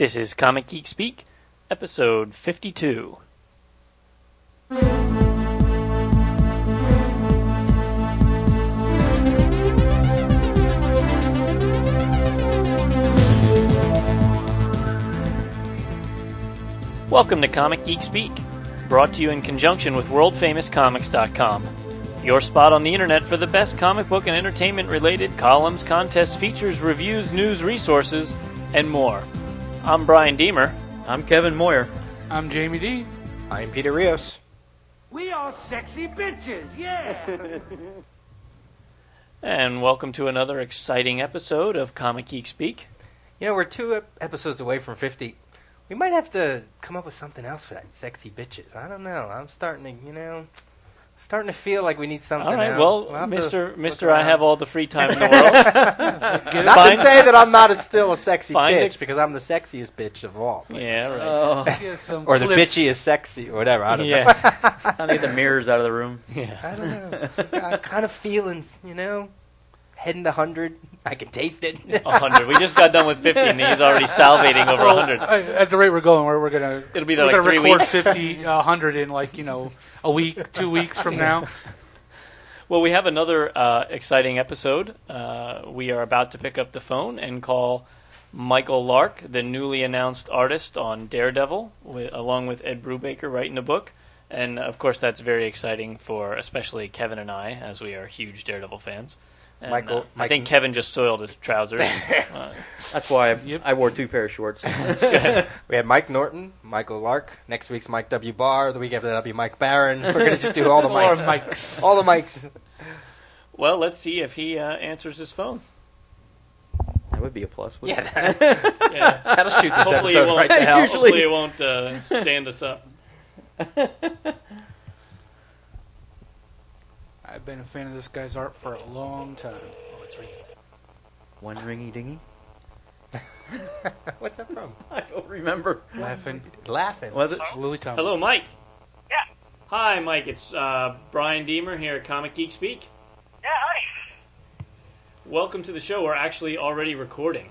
This is Comic Geek Speak, episode 52. Welcome to Comic Geek Speak, brought to you in conjunction with WorldFamousComics.com. Your spot on the internet for the best comic book and entertainment related columns, contests, features, reviews, news, resources, and more. I'm Brian Deemer. I'm Kevin Moyer. I'm Jamie D. I'm Peter Rios. We are sexy bitches, yeah. And welcome to another exciting episode of Comic Geek Speak. You know, we're two episodes away from 50. We might have to come up with something else for that sexy bitches. I don't know. I'm starting to, you know, starting to feel like we need something All right, else. well, We'll Mister, Mister, I have all the free time in the world. Not Find- to say that I'm not a, still a sexy bitch a- because I'm the sexiest bitch of all. but- yeah, right. Oh, Or the clips. bitchiest sexy, or whatever. I don't know. yeah, I need the mirrors out of the room. yeah. I don't know. I kind of feelings, you know, heading to 100. I can taste it. A hundred. We just got done with fifty, and he's already salivating over a hundred. At the rate we're going, we're, we're gonna It'll be we're like gonna three record weeks. 50, uh, 100 in like you know a week, two weeks from now. Well, we have another uh, exciting episode. Uh, we are about to pick up the phone and call Michael Lark, the newly announced artist on Daredevil, with, along with Ed Brubaker writing the book. And of course, that's very exciting for especially Kevin and I, as we are huge Daredevil fans. And, Michael- uh, I Mike- think Kevin just soiled his trousers. uh, That's why I, Yep. I wore two pair of shorts. We had Mike Norton, Michael Lark. Next week's Mike W. Barr. The week after that'll be Mike Baron. We're gonna just do all the Or mics. mics. All the mics. well, let's see if he uh, answers his phone. that would be a plus. wouldn't Yeah, it? that, Yeah. that'll shoot this Hopefully it episode won't- right to hell. Usually- Hopefully, it won't uh, stand us up. I've been a fan of this guy's art for a long time. Oh, it's ringing. One ringy dingy. What's that from? I don't remember. Laughing. Laughing. Was it? Lily Tomlin. Hello, Mike. Yeah. Hi, Mike. It's uh, Brian Deemer here at Comic Geek Speak. Yeah, hi. Welcome to the show. We're actually already recording.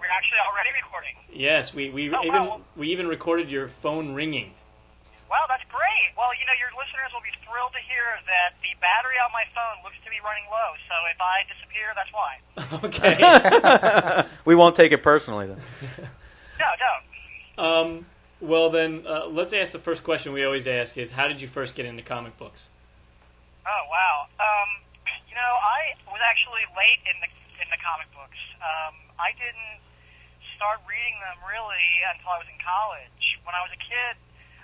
We're actually already recording. Yes, we, we Oh, even wow. we even recorded your phone ringing. Wow, that's great. Well, you know, your listeners will be thrilled to hear that the battery on my phone looks to be running low. So if I disappear, that's why. okay. we won't take it personally then. No, don't. um, well then, uh, let's ask the first question we always ask: Is how did you first get into comic books? Oh, wow. Um, you know, I was actually late in the in the comic books. Um, I didn't start reading them really until I was in college. When I was a kid,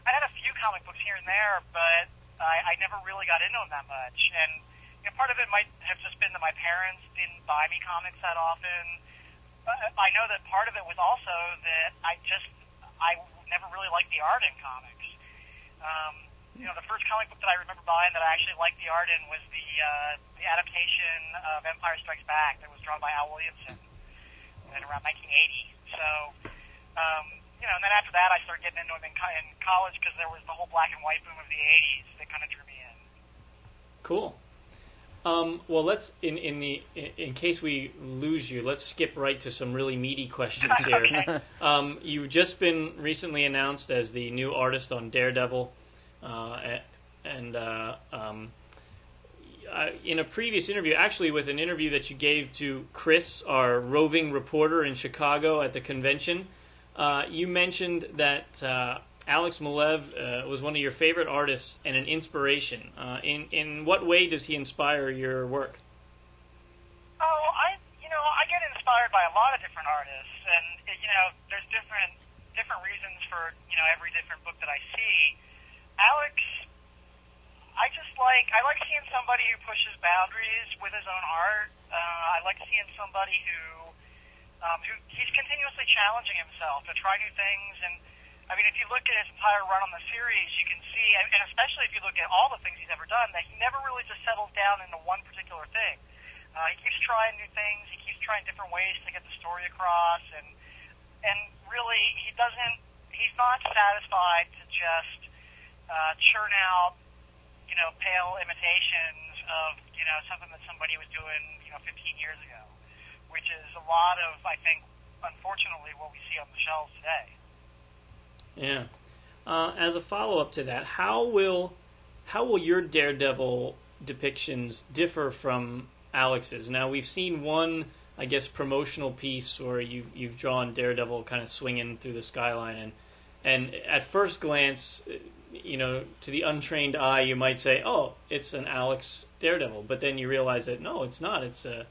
I had a few comic books here and there, but I, I never really got into them that much. And you know, part of it might have just been that my parents didn't buy me comics that often. But I know that part of it was also that I just I never really liked the art in comics. Um, you know, the first comic book that I remember buying that I actually liked the art in was the uh, the adaptation of Empire Strikes Back that was drawn by Al Williamson in around 1980. So, um, you know, and then after that, I started getting into them in, in college because there was the whole black and white boom of the 80s that kind of drew me in. Cool. Um, well, let's in in the in, in case we lose you, let's skip right to some really meaty questions here. Okay. Um, you've just been recently announced as the new artist on Daredevil, uh, and uh, um, in a previous interview, actually with an interview that you gave to Chris, our roving reporter in Chicago at the convention, uh, you mentioned that uh, Alex Maleev uh, was one of your favorite artists and an inspiration. Uh, in in what way does he inspire your work? Oh, I you know I get inspired by a lot of different artists, and you know there's different different reasons for you know every different book that I see. Alex, I just like I like seeing somebody who pushes boundaries with his own art. Uh, I like seeing somebody who um, who he's continuously challenging himself to try new things and. I mean, if you look at his entire run on the series, you can see, and especially if you look at all the things he's ever done, that he never really just settles down into one particular thing. Uh, he keeps trying new things. He keeps trying different ways to get the story across, and and really, he doesn't. He's not satisfied to just uh, churn out, you know, pale imitations of you know something that somebody was doing, you know, 15 years ago, which is a lot of I think unfortunately what we see on the shelves today. Yeah. Uh, as a follow up to that, how will how will your Daredevil depictions differ from Alex's? Now we've seen one, I guess, promotional piece where you you've drawn Daredevil kind of swinging through the skyline, and and at first glance, you know, to the untrained eye, you might say, "Oh, it's an Alex Daredevil," but then you realize that no, it's not. It's a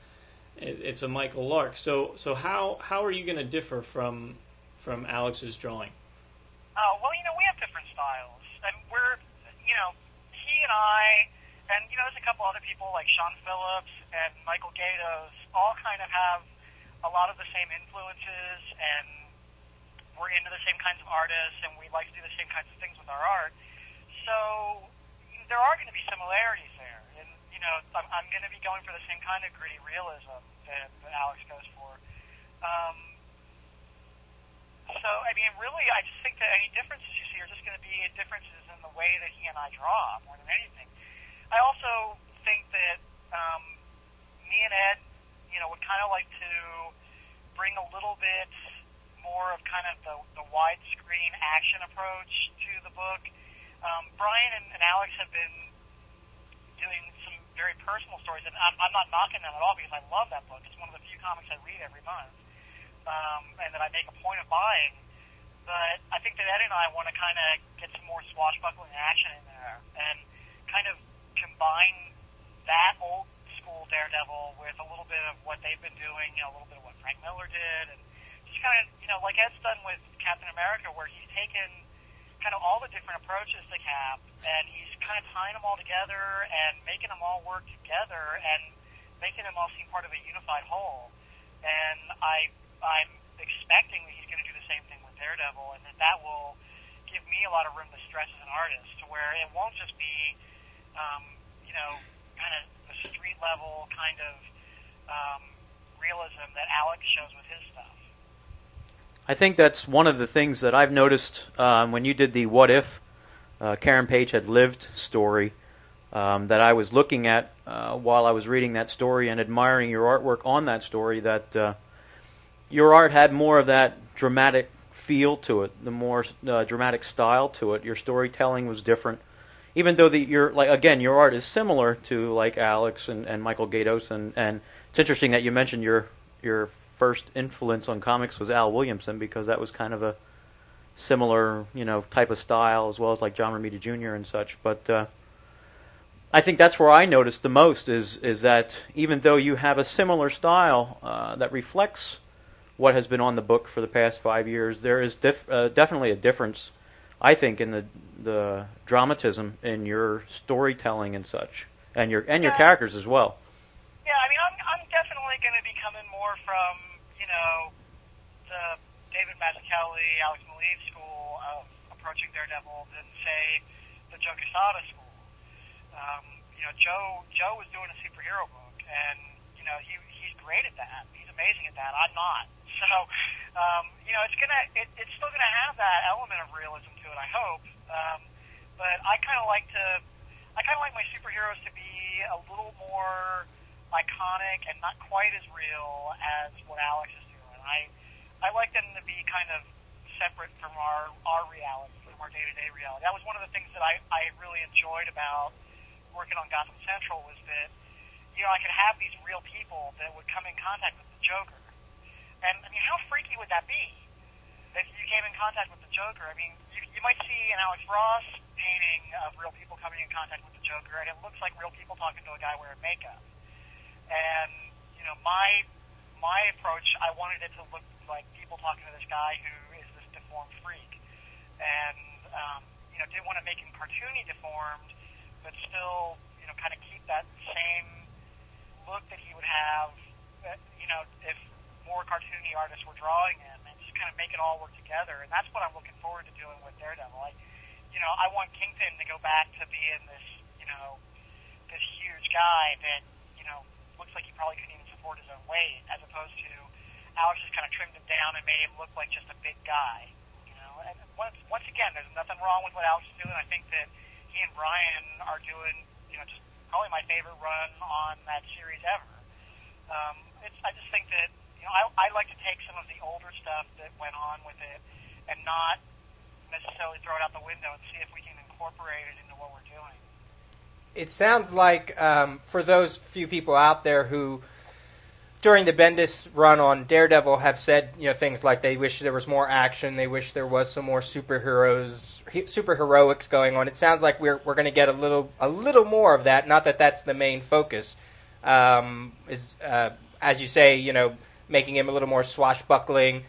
it's a Michael Lark. So so how how are you going to differ from from Alex's drawing? Uh, well, you know, we have different styles, and we're, you know, he and I, and you know, there's a couple other people like Sean Phillips and Michael Gaydos, all kind of have a lot of the same influences, and we're into the same kinds of artists, and we like to do the same kinds of things with our art. So there are going to be similarities you know, I'm, I'm going to be going for the same kind of gritty realism that, that Alex goes for. Um, so, I mean, really, I just think that any differences you see are just going to be differences in the way that he and I draw more than anything. I also think that um, me and Ed, you know, would kind of like to bring a little bit more of kind of the, the widescreen action approach to the book. Um, Brian and, and Alex have been doing very personal stories, and I'm, I'm not knocking them at all because I love that book. It's one of the few comics I read every month um, and that I make a point of buying. But I think that Ed and I want to kind of get some more swashbuckling action in there and kind of combine that old school Daredevil with a little bit of what they've been doing, you know, a little bit of what Frank Miller did, and just kind of, you know, like Ed's done with Captain America, where he's taken kind of all the different approaches to Cap, and he's kind of tying them all together and making them all work together and making them all seem part of a unified whole. And I I'm expecting that he's going to do the same thing with Daredevil, and that that will give me a lot of room to stretch as an artist, to where it won't just be, um, you know, kind of the street level kind of um, realism that Alex shows with his stuff. I think that's one of the things that I've noticed um, when you did the "What If" uh, Karen Page had lived story um, that I was looking at uh, while I was reading that story and admiring your artwork on that story. That uh, your art had more of that dramatic feel to it, the more uh, dramatic style to it. Your storytelling was different, even though the your like again your art is similar to like Alex and, and Michael Gaydos and and it's interesting that you mentioned your your first influence on comics was Al Williamson because that was kind of a similar you know type of style as well as like John Romita Jr. and such, but. Uh, I think that's where I noticed the most is is that even though you have a similar style uh, that reflects what has been on the book for the past five years, there is dif- uh, definitely a difference, I think, in the the dramatism in your storytelling and such, and your and your characters as well. Yeah, I mean, I'm I'm definitely going to be coming more from know the David Mazzucchelli, Alex Maleev school of approaching Daredevil than say the Joe Quesada school. Um, you know, Joe Joe was doing a superhero book, and you know he he's great at that. He's amazing at that. I'm not. So, um, you know, it's gonna it, it's still gonna have that element of realism to it. I hope. Um, but I kind of like to I kind of like my superheroes to be a little more iconic and not quite as real as what Alex is. I I like them to be kind of separate from our our reality, from our day to day reality. That was one of the things that I I really enjoyed about working on Gotham Central was that you know I could have these real people that would come in contact with the Joker, and I mean how freaky would that be? If you came in contact with the Joker, I mean, you, you might see an Alex Ross painting of real people coming in contact with the Joker, and it looks like real people talking to a guy wearing makeup. And you know, my my approach, I wanted it to look like people talking to this guy who is this deformed freak, and um, you know, didn't want to make him cartoony deformed, but still, you know, kind of keep that same look that he would have, you know, if more cartoony artists were drawing him, and just kind of make it all work together. And that's what I'm looking forward to doing with Daredevil. I, you know, I want Kingpin to go back to being this, you know, this huge guy that, you know, looks like he probably couldn't even own weight, as opposed to Alex just kind of trimmed him down and made him look like just a big guy. You know, and once once again, there's nothing wrong with what Alex is doing. I think that he and Brian are doing, you know, just probably my favorite run on that series ever. Um, it's, I just think that you know, I, I like to take some of the older stuff that went on with it and not necessarily throw it out the window and see if we can incorporate it into what we're doing. It sounds like um, for those few people out there who, during the Bendis run on Daredevil, have said you know things like they wish there was more action, they wish there was some more superheroes, he- superheroics going on. It sounds like we're we're going to get a little a little more of that. Not that that's the main focus. Um, is uh, as you say, you know, making him a little more swashbuckling.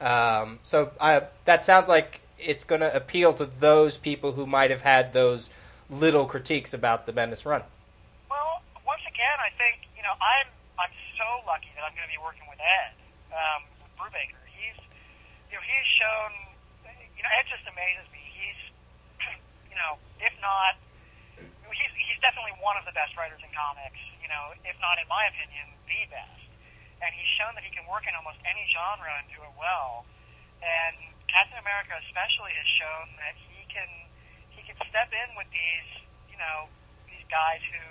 Um, so I, that sounds like it's going to appeal to those people who might have had those little critiques about the Bendis run. Well, once again, I think you know I'm so lucky that I'm going to be working with Ed, um, with Brubaker. He's you know he's shown you know Ed just amazes me. He's you know if not he's he's definitely one of the best writers in comics. You know if not in my opinion the best. And he's shown that he can work in almost any genre and do it well. And Captain America especially has shown that he can he can step in with these you know these guys who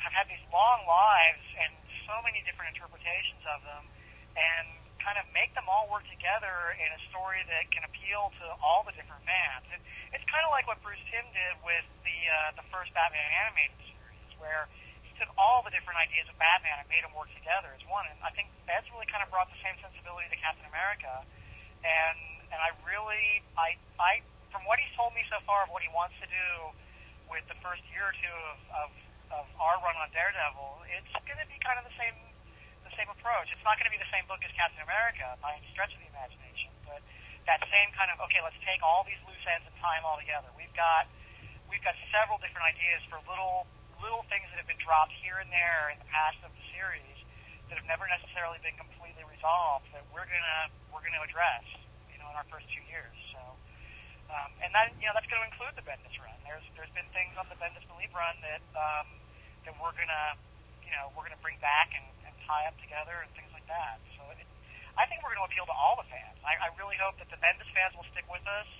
have had these long lives and so many different interpretations of them, and kind of make them all work together in a story that can appeal to all the different fans. It, it's kind of like what Bruce Timm did with the uh, the first Batman animated series, where he took all the different ideas of Batman and made them work together as one. And I think Ed's really kind of brought the same sensibility to Captain America, and and I really I I from what he's told me so far of what he wants to do with the first year or two of, of, of our run on Daredevil, it's going to be kind of the same the same approach. It's not going to be the same book as Captain America by any stretch of the imagination, but that same kind of okay, let's take all these loose ends and tie them all together. We've got we've got several different ideas for little little things that have been dropped here and there in the past of the series that have never necessarily been completely resolved that we're gonna we're gonna address, you know, in our first two years. Um, and that you know that's going to include the Bendis run. There's there's been things on the Bendis Maleev run that um, that we're gonna you know we're gonna bring back and, and tie up together and things like that. So it, I think we're going to appeal to all the fans. I, I really hope that the Bendis fans will stick with us,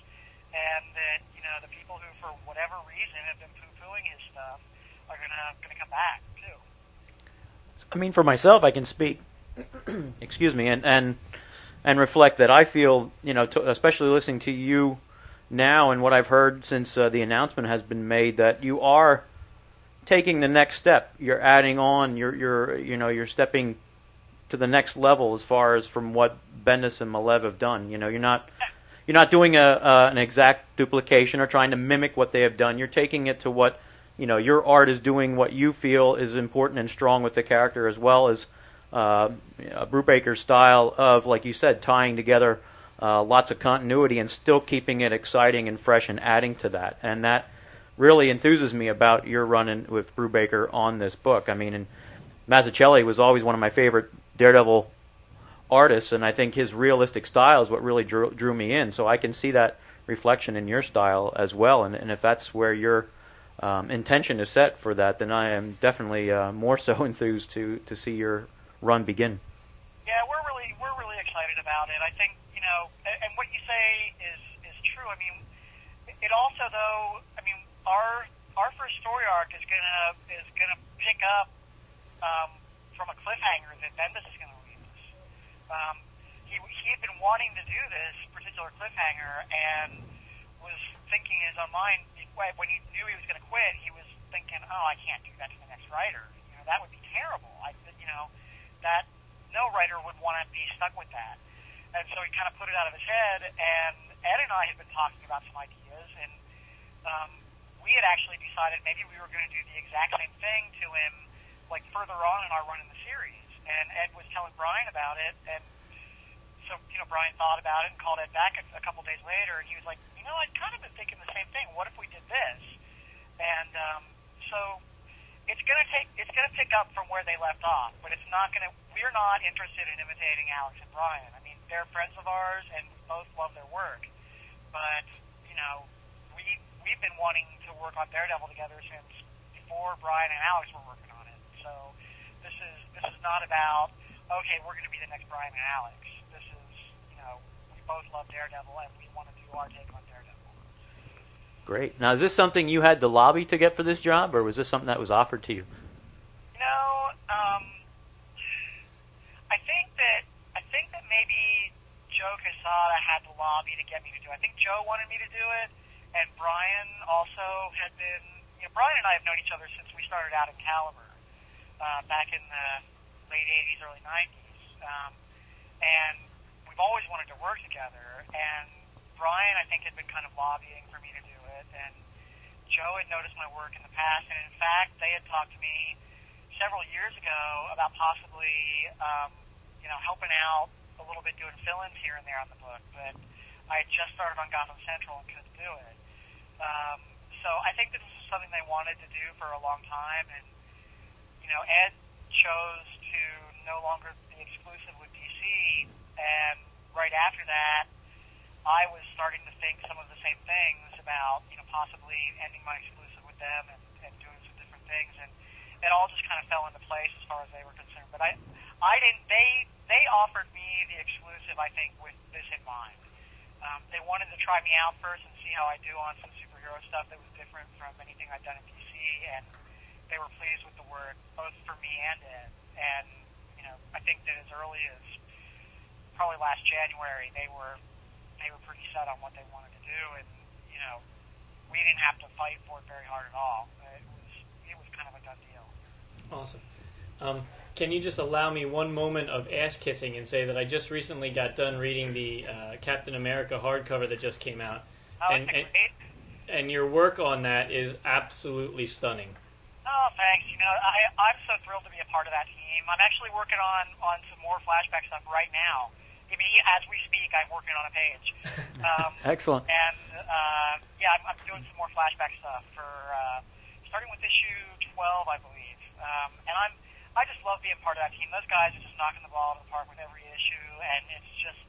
and that you know the people who for whatever reason have been poo-pooing his stuff are gonna gonna come back too. I mean, for myself, I can speak. excuse me, and and and reflect that I feel, you know, to, especially listening to you now and what I've heard since uh, the announcement has been made, that you are taking the next step. You're adding on. You're you're you know you're stepping to the next level as far as from what Bendis and Maleev have done. You know, you're not you're not doing a uh, an exact duplication or trying to mimic what they have done. You're taking it to what you know your art is doing what you feel is important and strong with the character as well as uh, Brubaker's style of, like you said, tying together uh, lots of continuity and still keeping it exciting and fresh and adding to that. And that really enthuses me about your run with Brubaker on this book. I mean, and Mazzucchelli was always one of my favorite Daredevil artists, and I think his realistic style is what really drew, drew me in. So I can see that reflection in your style as well. And, and if that's where your um, intention is set for that, then I am definitely uh, more so enthused to, to see your run begin. Yeah, we're really we're really excited about it. I think you know, and, what you say is is true. I mean, it also though, I mean, our our first story arc is gonna is gonna pick up um, from a cliffhanger that Bendis is gonna leave us. Um, he he had been wanting to do this particular cliffhanger and was thinking in his own mind when he knew he was to quit, he was thinking, "Oh, I can't do that to the next writer. You know, that would be terrible. I, you know, that no writer would want to be stuck with that." And so he kind of put it out of his head. And Ed and I had been talking about some ideas, and um, we had actually decided maybe we were going to do the exact same thing to him, like further on in our run in the series. And Ed was telling Brian about it, and so you know Brian thought about it and called Ed back a, a couple days later, and he was like, you know, I'd kind of been thinking the same thing. What if we did this? And um, so it's gonna take it's gonna pick up from where they left off, but it's not gonna. We're not interested in imitating Alex and Brian. I they're friends of ours, and we both love their work. But you know, we we've been wanting to work on Daredevil together since before Brian and Alex were working on it. So this is this is not about okay, we're going to be the next Brian and Alex. This is you know, we both love Daredevil, and we want to do our take on Daredevil. Great. Now, is this something you had to lobby to get for this job, or was this something that was offered to you? You know, um, I think that Quesada had to lobby to get me to do it. I think Joe wanted me to do it, and Brian also had been. You know, Brian and I have known each other since we started out in Caliber uh, back in the late '80s, early '90s, um, and we've always wanted to work together. And Brian, I think, had been kind of lobbying for me to do it, and Joe had noticed my work in the past, and in fact, they had talked to me several years ago about possibly, um, you know, helping out a little bit doing fill-ins here and there on the book, but I had just started on Gotham Central and couldn't do it. Um, so I think this is something they wanted to do for a long time, and you know, Ed chose to no longer be exclusive with DC, and right after that, I was starting to think some of the same things about, you know, possibly ending my exclusive with them and, and doing some different things, and it all just kind of fell into place as far as they were concerned. But I, I didn't. They they offered me the exclusive, I think, with this in mind. Um, they wanted to try me out first and see how I do on some superhero stuff that was different from anything I'd done in DC, and they were pleased with the work, both for me and Ed. And you know, I think that as early as probably last January, they were they were pretty set on what they wanted to do, and you know, we didn't have to fight for it very hard at all. It was it was kind of a done deal. Awesome. Um, can you just allow me one moment of ass kissing and say that I just recently got done reading the uh, Captain America hardcover that just came out, Oh, And- and- and your work on that is absolutely stunning. Oh, thanks. You know, I, I'm so thrilled to be a part of that team. I'm actually working on, on some more flashback stuff right now. I mean, as we speak, I'm working on a page. Um, Excellent. and uh, yeah, I'm, I'm doing some more flashback stuff for uh, starting with issue 12, I believe. Um, and I'm I just love being part of that team. Those guys are just knocking the ball out of the park with every issue, and it's just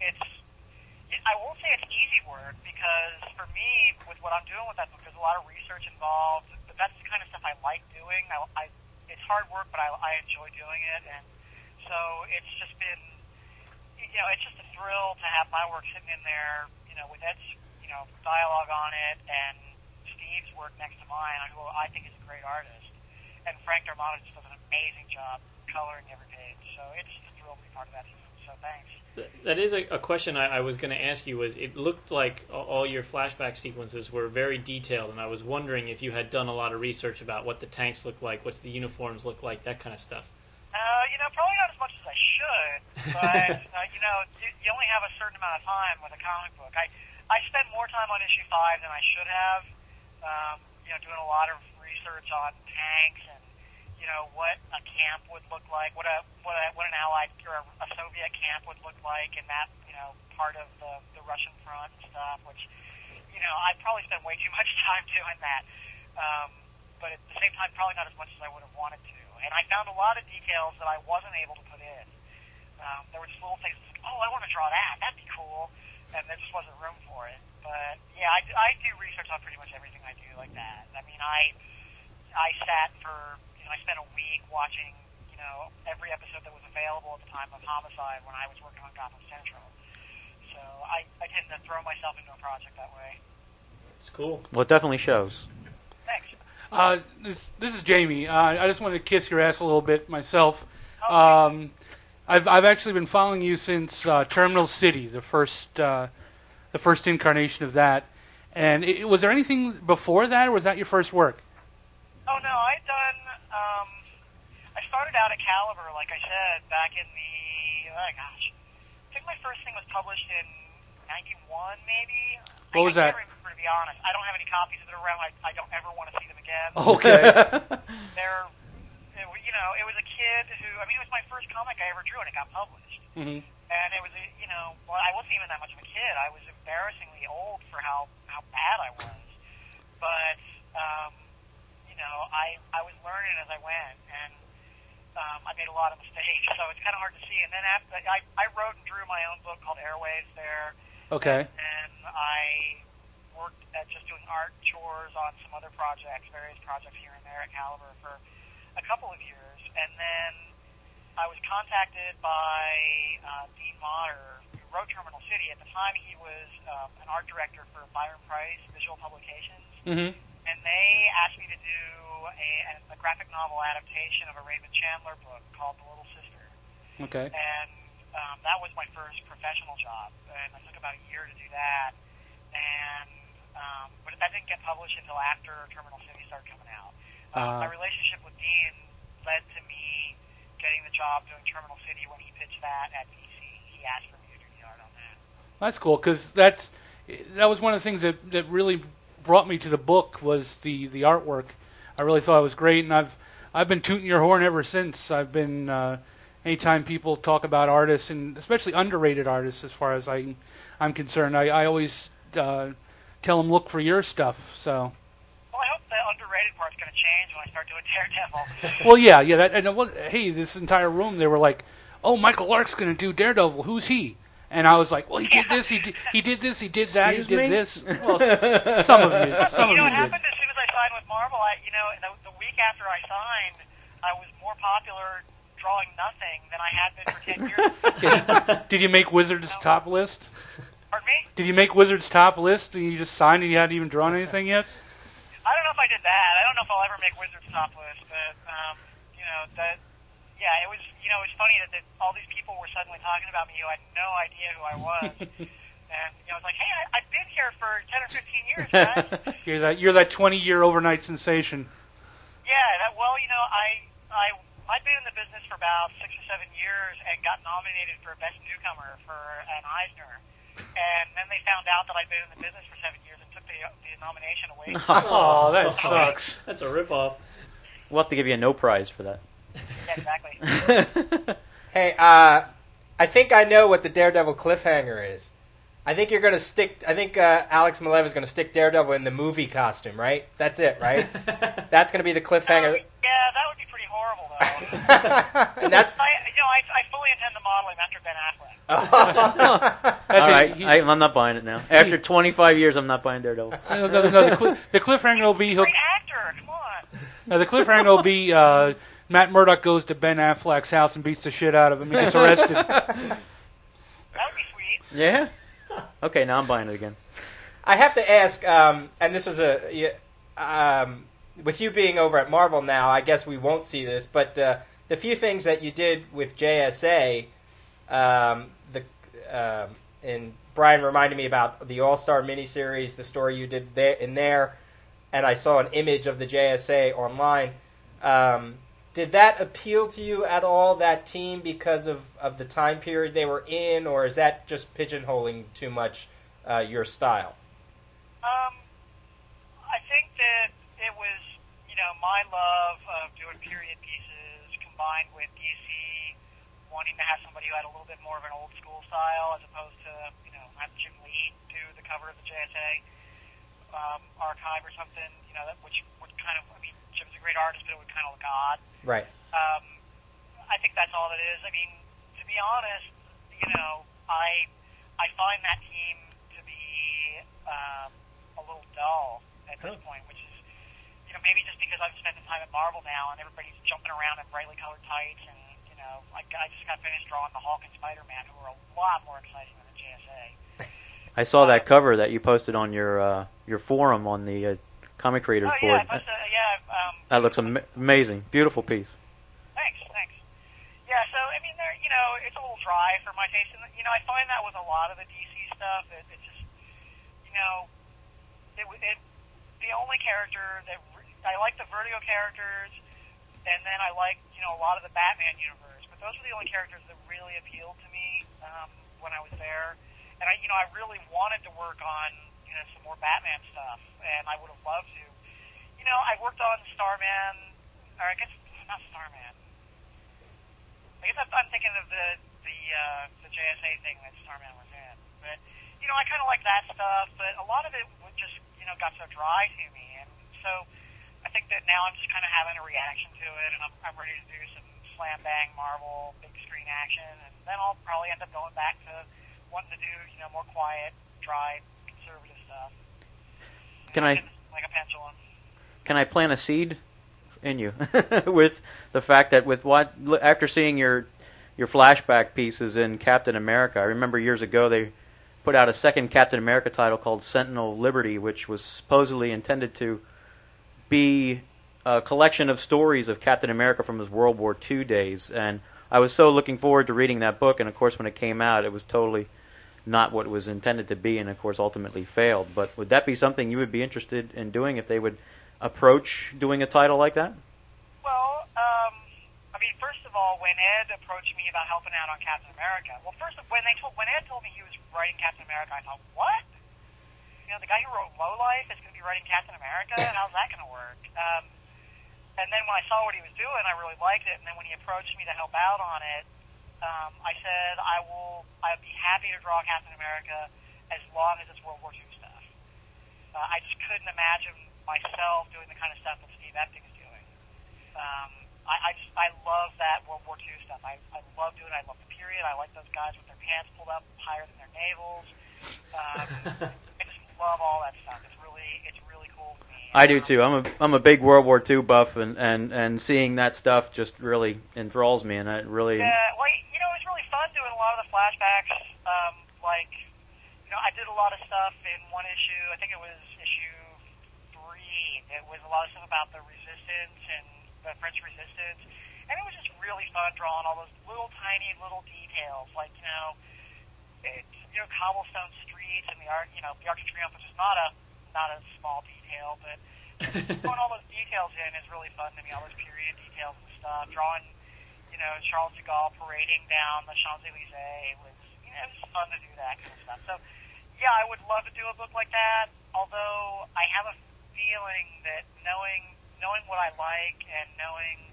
it's. I won't say it's easy work because for me, with what I'm doing with that book, there's a lot of research involved. But that's the kind of stuff I like doing. I, I it's hard work, but I, I enjoy doing it, and so it's just been you know, it's just a thrill to have my work sitting in there, you know, with Ed's, you know, dialogue on it and Steve's work next to mine, who I think is a great artist. And Frank D'Armata just does an amazing job coloring every page. So it's a thrill to be part of that team. So thanks. That is a, a question I, I was going to ask you. Was it looked like all your flashback sequences were very detailed, and I was wondering if you had done a lot of research about what the tanks look like, what's the uniforms look like, that kind of stuff. Uh, you know, probably not as much as I should, but uh, you know, you, you only have a certain amount of time with a comic book. I I spent more time on issue five than I should have. Um, you know, doing a lot of research on tanks and you know what a camp would look like, what a what a what an Allied or a, Soviet camp would look like, in that you know part of the the Russian front and stuff. Which you know, I probably spent way too much time doing that. Um, but at the same time, probably not as much as I would have wanted to. And I found a lot of details that I wasn't able to put in. Um, there were just little things like, oh, I want to draw that. That'd be cool. And there just wasn't room for it. But yeah, I, I do research on pretty much everything I do like that. I mean, I I sat for you know I spent a week watching you know every episode that was available at the time of Homicide when I was working on Gotham Central. So I I tend to throw myself into a project that way. It's cool. Well, it definitely shows. Thanks. Uh, this this is Jamie. Uh, I just wanted to kiss your ass a little bit myself. Oh, Um, I've I've actually been following you since uh, Terminal City, the first uh, the first incarnation of that. And i was there anything before that, or was that your first work? Oh no, I'd done. Started out at Caliber, like I said, back in the. Oh gosh, I think my first thing was published in '91, maybe. What I, was that? Remember, to be honest, I don't have any copies of it around. I, I don't ever want to see them again. Okay. They're, it, you know, it was a kid who. I mean, it was my first comic I ever drew, and it got published. hmm And it was, a- you know, well, I wasn't even that much of a kid. I was embarrassingly old for how how bad I was. But um, you know, I I was learning as I went, and um, I made a lot of mistakes, so it's kind of hard to see. And then after I I wrote and drew my own book called Airwaves there, Okay. and I worked at just doing art chores on some other projects, various projects here and there at Caliber for a couple of years, and then I was contacted by uh, Dean Motter, who wrote Terminal City. At the time, he was um, an art director for Byron Preiss Visual Publications, hmm and they asked me to do a, a graphic novel adaptation of a Raymond Chandler book called The Little Sister Okay. and um, that was my first professional job, and I took about a year to do that. And um, but that didn't get published until after Terminal City started coming out. Uh. my relationship with Dean led to me getting the job doing Terminal City when he pitched that at DC. He asked for me to do the art on that. That's cool because that's that was one of the things that, that really brought me to the book was the, the artwork. I really thought it was great, and I've I've been tooting your horn ever since. I've been uh, anytime people talk about artists and especially underrated artists, as far as I I'm concerned, I, I always uh, tell them look for your stuff. So. Well, I hope the underrated part's going to change when I start doing Daredevil. Well, yeah, yeah. That, and was, hey, this entire room, they were like, "Oh, Michael Lark's going to do Daredevil. Who's he?" And I was like, "Well, he did this. He did, he did this. He did that. Excuse he did me? this." Well, some of you, some you of know you what did. happened as soon as I signed with Marvel? I, you know, the, the week after I signed, I was more popular drawing nothing than I had been for ten years. Did you make Wizard's top list? Pardon me? Did you make Wizard's top list and you just signed and you hadn't even drawn anything yet? I don't know if I did that. I don't know if I'll ever make Wizards top list, but um, you know that. Yeah, it was. You know, it was funny that, that all these people were suddenly talking about me who had no idea who I was, and you know, I was like, "Hey, I, I've been here for ten or fifteen years, guys." You're that you're that 20 year overnight sensation. Yeah, that well, you know, I I I'd been in the business for about six or seven years and got nominated for best newcomer for an Eisner, and then they found out that I'd been in the business for seven years and took the the nomination away. Oh, that sucks. That's a ripoff. We'll have to give you a no prize for that. Yeah, exactly. Hey, uh, I think I know what the Daredevil cliffhanger is. I think you're gonna stick. I think uh, Alex Maleev is gonna stick Daredevil in the movie costume, right? That's it, right? That's gonna be the Um, cliffhanger. yeah, that would be pretty horrible, though. and that's I, you know, I, I fully intend to model him after Ben Affleck. That's All it. right, He's- I, I'm not buying it now. After 25 years, I'm not buying Daredevil. no, no, no, the, cli- the cliffhanger will be he'll, Great actor, come on. no, the cliffhanger will be uh, Matt Murdock goes to Ben Affleck's house and beats the shit out of him. He gets arrested. That would be sweet. Yeah. Okay, now I'm buying it again. I have to ask, um, and this is a um, with you being over at Marvel now. I guess we won't see this, but uh, the few things that you did with JSA, um, the um, and Brian reminded me about the All Star miniseries, the story you did there in there, and I saw an image of the JSA online. Um, did that appeal to you at all, that team, because of, of the time period they were in, or is that just pigeonholing too much uh, your style? Um, I think that it was, you know, my love of doing period pieces combined with DC wanting to have somebody who had a little bit more of an old school style as opposed to, you know, have Jim Lee do the cover of the JSA um, archive or something, you know, that which would kind of, I mean, a great artist, but it would kind of look odd. Right. Um, I think that's all it is. I mean, to be honest, you know, I I find that team to be um, a little dull at this point, which is, you know, maybe just because I've spent some time at Marvel now and everybody's jumping around in brightly colored tights, and you know, I, I just got finished drawing the Hulk and Spider Man, who are a lot more exciting than the JSA. I saw that cover that you posted on your uh, your forum on the uh, comic creators oh board. yeah, but, uh, yeah. Um, That looks am- amazing, beautiful piece. Thanks, thanks. Yeah, so I mean, there, you know, it's a little dry for my taste, and you know, I find that with a lot of the DC stuff, it, it just, you know, it, it the only character that re- I like the Vertigo characters, and then I like, you know, a lot of the Batman universe, but those were the only characters that really appealed to me um, when I was there, and I, you know, I really wanted to work on, you know, some more Batman stuff, and I would have loved to. You know, I worked on Starman, or I guess not Starman. I guess I'm, thinking of the the uh, the JSA thing that Starman was in. But you know, I kind of like that stuff, but a lot of it would just you know got so dry to me, and so I think that now I'm just kind of having a reaction to it, and I'm I'm ready to do some slam bang Marvel big screen action, and then I'll probably end up going back to wanting to do you know more quiet, dry, conservative stuff. Can I- like a pendulum? Can I plant a seed in you with the fact that with what after seeing your your flashback pieces in Captain America, I remember years ago they put out a second Captain America title called Sentinel Liberty, which was supposedly intended to be a collection of stories of Captain America from his World War II days. And I was so looking forward to reading that book, and of course, when it came out, it was totally not what it was intended to be, and of course, ultimately failed. But would that be something you would be interested in doing if they would approach doing a title like that? Well, um, I mean, first of all, when Ed approached me about helping out on Captain America, well, first when they told when Ed told me he was writing Captain America, I thought, what? You know, the guy who wrote Low Life is going to be writing Captain America. and How's that going to work? Um, and then when I saw what he was doing, I really liked it. And then when he approached me to help out on it, um, I said I will. I'd be happy to draw Captain America as long as it's World War II stuff. Uh, I just couldn't imagine myself doing the kind of stuff that Steve Epting is doing. Um, I, I just I love that World War II stuff. I, I love doing it. I love the period. I like those guys with their pants pulled up higher than their navels. Um, I just love all that stuff. It's really cool to me. I do too. I'm a I'm a big World War II buff, and, and, and seeing that stuff just really enthralls me, and I really Yeah, well, you know, it was really fun doing a lot of the flashbacks. Um, like, you know, I did a lot of stuff in one issue. I think it was issue three. It was a lot of stuff about the resistance and the French resistance, and it was just really fun drawing all those little tiny little details, like you know, it's you know cobblestone streets and the art, you know, the Arc de Triomphe, which is not a not a small detail, but putting all those details in is really fun to me. All those period details and stuff. Drawing, you know, Charles de Gaulle parading down the Champs Elysees was, you know, it was fun to do that kind of stuff. So, yeah, I would love to do a book like that. Although I have a feeling that knowing knowing what I like and knowing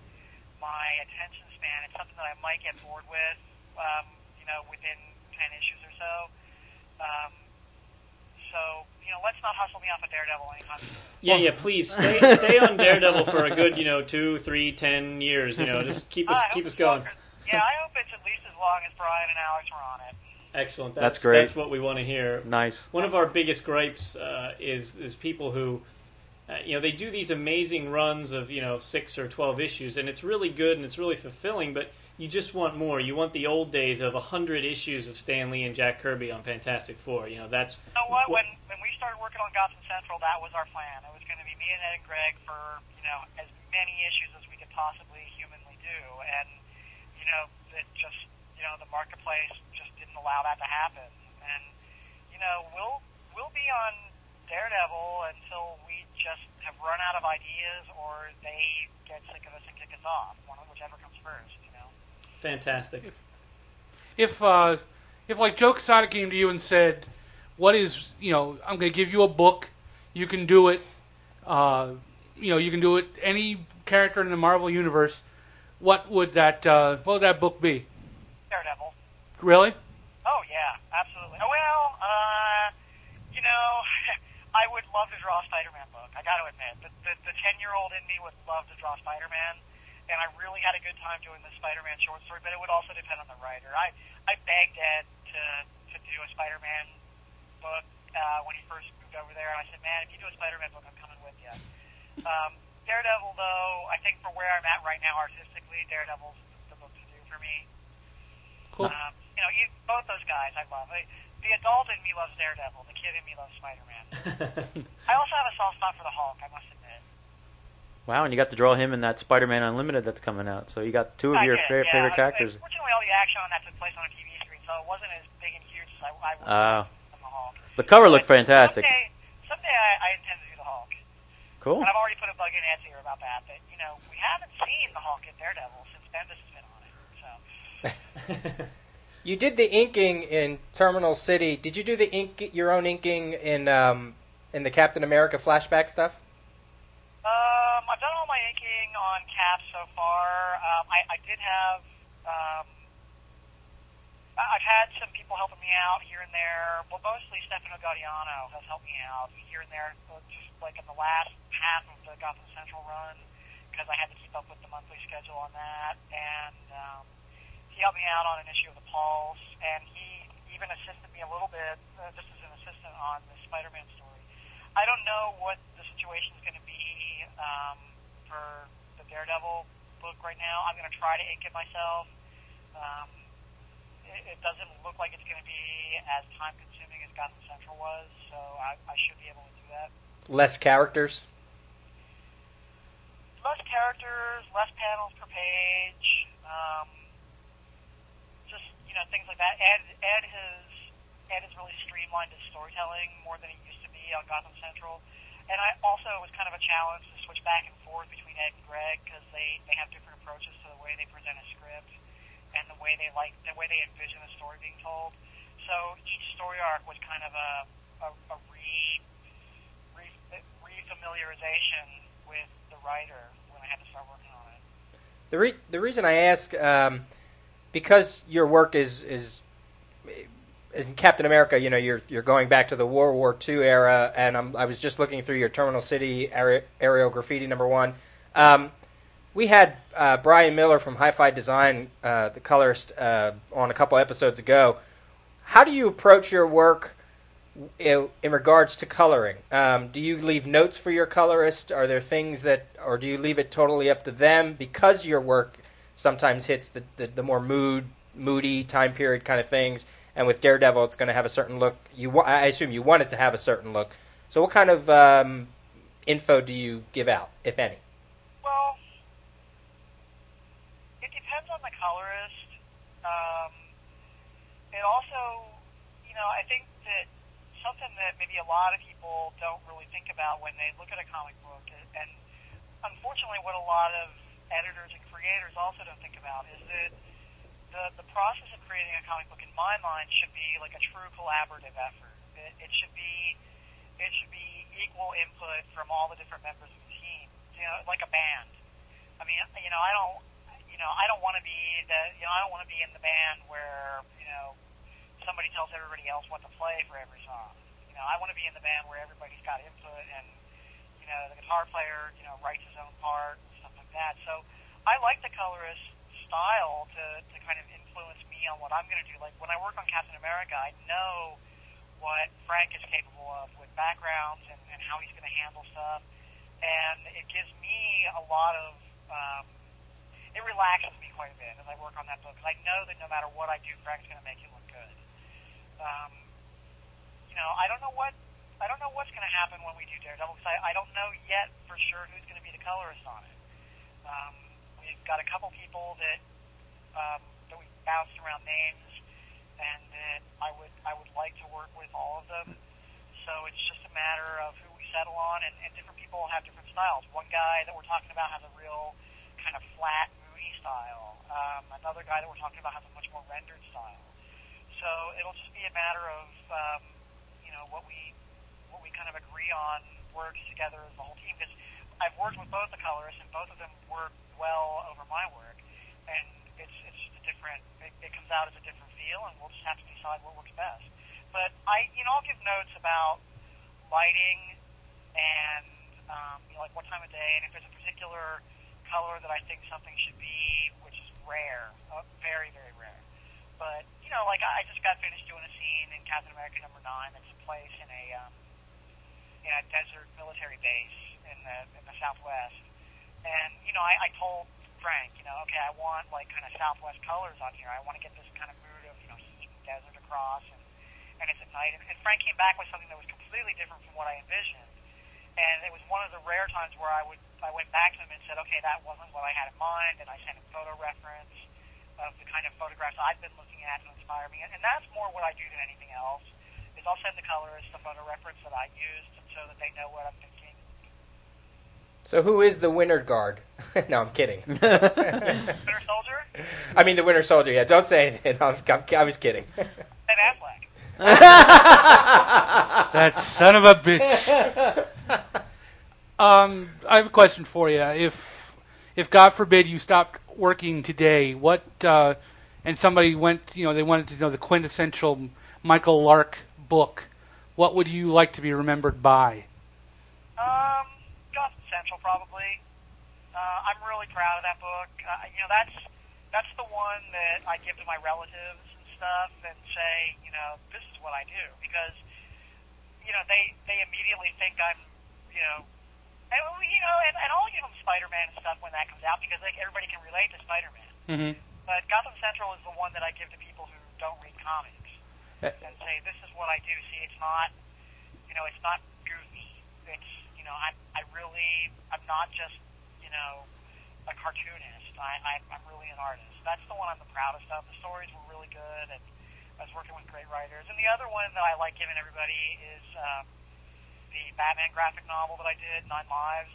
my attention span, it's something that I might get bored with. Um, you know, within ten issues or so. Um, so, you know, let's not hustle me off of Daredevil anytime soon. Yeah, yeah. Please stay stay on Daredevil for a good, you know, two, three, ten years. You know, just keep us I keep us going. longer- Yeah, I hope it's at least as long as Brian and Alex were on it. Excellent. That's great. That's what we want to hear. nice. One of our biggest gripes uh, is is people who, uh, you know, they do these amazing runs of you know six or twelve issues, and it's really good and it's really fulfilling. But you just want more. You want the old days of a hundred issues of Stan Lee and Jack Kirby on Fantastic Four. You know, that's You know what? When when we started working on Gotham Central, that was our plan. It was going to be me and Ed and Greg for you know as many issues as we could possibly humanly do, and you know that just you know the marketplace just didn't allow that to happen. And you know we'll we'll be on Daredevil until we just have run out of ideas or they get sick of us and kick us off. One of whichever comes first. You know. fantastic. if uh, if like Joe Quesada came to you and said, "What is you know? I'm going to give you a book. You can do it. Uh, you know, you can do it. Any character in the Marvel universe. What would that uh, what would that book be? Daredevil. Really? Oh yeah, absolutely. Oh, well, uh, you know, I would love to draw a Spider-Man book. I got to admit, the the the ten-year-old in me would love to draw Spider-Man, and I really had a good time doing the Spider-Man short story. But it would also depend on the writer. I I begged Ed to to do a Spider-Man book uh, when he first moved over there, and I said, man, if you do a Spider-Man book, I'm coming with you. Um, Daredevil, though, I think for where I'm at right now artistically, Daredevil's the book to do for me. Cool. Um, you know, you, both those guys I love. I, the adult in me loves Daredevil. The kid in me loves Spider-Man. I also have a soft spot for the Hulk. I must admit. Wow, and you got to draw him in that Spider-Man Unlimited that's coming out. So you got two of I your did, fa- yeah. favorite I- characters. Fortunately, all the action on that took place on a TV screen, so it wasn't as big and huge as I, I would Oh. on the Hulk. The cover looked But fantastic. Someday, someday I, I intend to do the Hulk. Cool. And I've already put a bug in Ed's ear about that. But you know, we haven't seen the Hulk in Daredevil since Bendis has been on it. So. You did the inking in Terminal City. Did you do the ink your own inking in um, in the Captain America flashback stuff? Um, I've done all my inking on Cap so far. Um, I, I did have. Um, I've had some people helping me out here and there. Well, mostly Stefano Gaudiano has helped me out here and there, just like in the last half of the Gotham Central run, because I had to keep up with the monthly schedule on that. And um, he helped me out on an issue of the Pulse, and he even assisted me a little bit, uh, just as an assistant on the Spider-Man story. I don't know what the situation is going to be um, for the Daredevil book right now. I'm going to try to ink it myself. Um, it, it doesn't look like it's going to be as time consuming as Gotham Central was, so I, I should be able to do that. Less characters. Less characters, less panels per page. Um, just you know things like that. Ed Ed has Ed has really streamlined his storytelling more than he used to be on Gotham Central. And I also it was kind of a challenge to switch back and forth between Ed and Greg because they they have different approaches to the way they present a script and the way they like the way they envision a story being told. So each story arc was kind of a a, a re, re refamiliarization with the writer when I had to start working on it. The re- the reason I ask, um, because your work is is in Captain America, you know, you're you're going back to the World War II era, and I'm, I was just looking through your Terminal City aer- aerial graffiti number one. Um, we had uh, Brian Miller from Hi-Fi Design, uh, the colorist, uh, on a couple episodes ago. How do you approach your work in, in regards to coloring? Um, do you leave notes for your colorist? Are there things that, or do you leave it totally up to them because your work sometimes hits the, the, the more mood, moody time period kind of things? And with Daredevil, it's going to have a certain look. You, I assume you want it to have a certain look. So, what kind of um, info do you give out, if any? Well, it depends on the colorist. Um, it also, you know, I think that something that maybe a lot of people don't really think about when they look at a comic book, and unfortunately, what a lot of editors and creators also don't think about is that the the process of creating a comic book, in my mind, should be like a true collaborative effort. It, it should be it should be equal input from all the different members of the team. You know, like a band. I mean, you know, I don't you know I don't want to be the you know I don't want to be in the band where you know somebody tells everybody else what to play for every song. You know, I want to be in the band where everybody's got input and you know the guitar player you know writes his own part and stuff like that. So I like the colorist style to, to kind of influence me on what I'm going to do. Like when I work on Captain America, I know what Frank is capable of with backgrounds and, and how he's going to handle stuff. And it gives me a lot of, um, it relaxes me quite a bit as I work on that book because I know that no matter what I do, Frank's going to make it look good. Um, you know, I don't know what I don't know what's going to happen when we do Daredevil because I, I don't know yet for sure who's going to be the colorist on it. Um, got a couple people that um, that we bounced around names, and that I would I would like to work with all of them. So it's just a matter of who we settle on, and, and different people have different styles. One guy that we're talking about has a real kind of flat, moody style. Um, another guy that we're talking about has a much more rendered style. So it'll just be a matter of um, you know what we what we kind of agree on works together as the whole team. Because I've worked with both the colorists, and both of them work well over my work, and it's it's just a different. It, it comes out as a different feel, and we'll just have to decide what works best. But I, you know, I'll give notes about lighting and um, you know, like what time of day, and if there's a particular color that I think something should be, which is rare, uh, very very rare. But you know, like I just got finished doing a scene in Captain America number nine that's a place in a um, in a desert military base in the in the Southwest, and you know, I, I told Frank, you know, okay, I want like kind of Southwest colors on here. I want to get this kind of mood of you know heat and desert across, and and it's at night. And, and Frank came back with something that was completely different from what I envisioned. And it was one of the rare times where I would I went back to him and said, okay, that wasn't what I had in mind, and I sent him photo reference of the kind of photographs I've been looking at to inspire me. And, and that's more what I do than anything else. Is I'll send the colorist the photo reference that I used so that they know what I'm thinking. So, who is the Winter Guard? no, I'm kidding. Winter Soldier, I mean, the Winter Soldier. Yeah, don't say anything. I'm, I'm, I was kidding. Ben Affleck. That son of a bitch. Um, I have a question for you. If, if God forbid you stopped working today, what, uh, and somebody went, you know, they wanted to know the quintessential Michael Lark book, what would you like to be remembered by? Um, Gotham Central probably. Uh, I'm really proud of that book. Uh, you know, that's that's the one that I give to my relatives and stuff, and say, you know, this is what I do because, you know, they they immediately think I'm, you know, and you know, and, and I'll give them Spider-Man and stuff when that comes out because like everybody can relate to Spider-Man. Mm-hmm. But Gotham Central is the one that I give to people who don't read comics Uh, and say, this is what I do. See, it's not, you know, it's not you know, I'm, I really, I'm not just, you know, a cartoonist. I, I, I'm really an artist. That's the one I'm the proudest of. The stories were really good, and I was working with great writers. And the other one that I like giving everybody is um, the Batman graphic novel that I did, Nine Lives.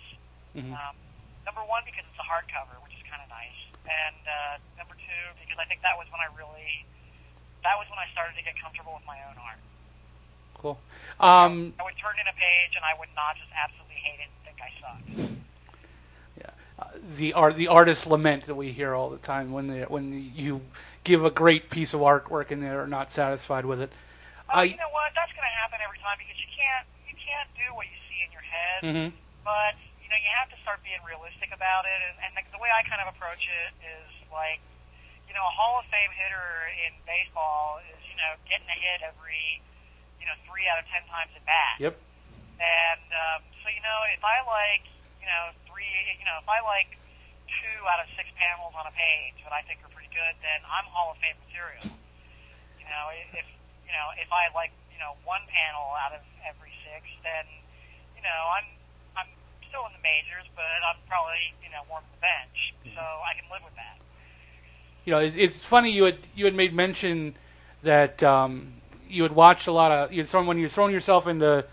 Mhm. Um, number one because it's a hardcover, which is kind of nice, and uh, number two because I think that was when I really, that was when I started to get comfortable with my own art. Cool. Um, I would turn in a page and I would not just absolutely hate it and think I sucked. the art, the artist lament that we hear all the time when they, when you give a great piece of artwork and they're not satisfied with it. Uh, I- you know what? That's going to happen every time because you can't you can't do what you see in your head. Mhm. But you know you have to start being realistic about it. And, and the, the way I kind of approach it is like, you know, a Hall of Fame hitter in baseball is you know getting a hit every you know three out of ten times at bat. Yep. And um, so you know if I like you know three you know if I like two out of six panels on a page that I think are pretty good, then I'm Hall of Fame material. You know, if you know if I like you know one panel out of every six, then you know I'm I'm still in the majors, but I'm probably you know warming the bench, so I can live with that. You know, it's, it's funny you had you had made mention that um, you had watched a lot of you had thrown when you were throwing yourself into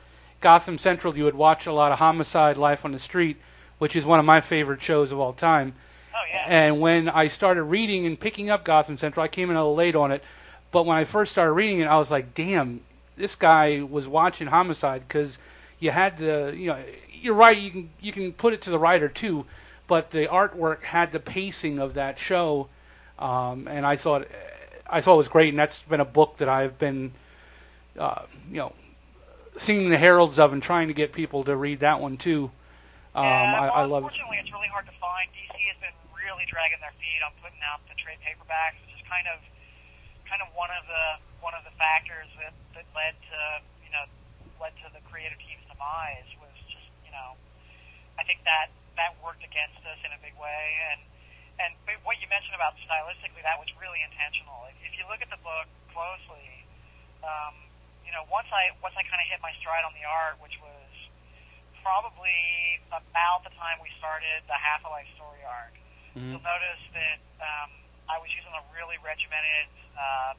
Gotham Central, you had watched a lot of Homicide: Life on the Street, which is one of my favorite shows of all time. Oh yeah. And when I started reading and picking up Gotham Central, I came in a little late on it. But when I first started reading it, I was like, "Damn, this guy was watching Homicide." Because you had the, you know, you're right. You can you can put it to the writer too, but the artwork had the pacing of that show, um, and I thought I thought it was great. And that's been a book that I've been, uh, you know, singing the heralds of and trying to get people to read that one too. Um, yeah, I, well, I love. unfortunately, it's really hard to find. DC has been really dragging their feet on putting out the trade paperbacks, which is kind of, kind of one of the one of the factors that that led to you know led to the creative team's demise was just you know, I think that that worked against us in a big way, and and what you mentioned about stylistically, that was really intentional. If, if you look at the book closely, um, you know, once I once I kind of hit my stride on the art, which was probably about the time we started the half a life story arc. Mhm. You'll notice that um, I was using a really regimented uh,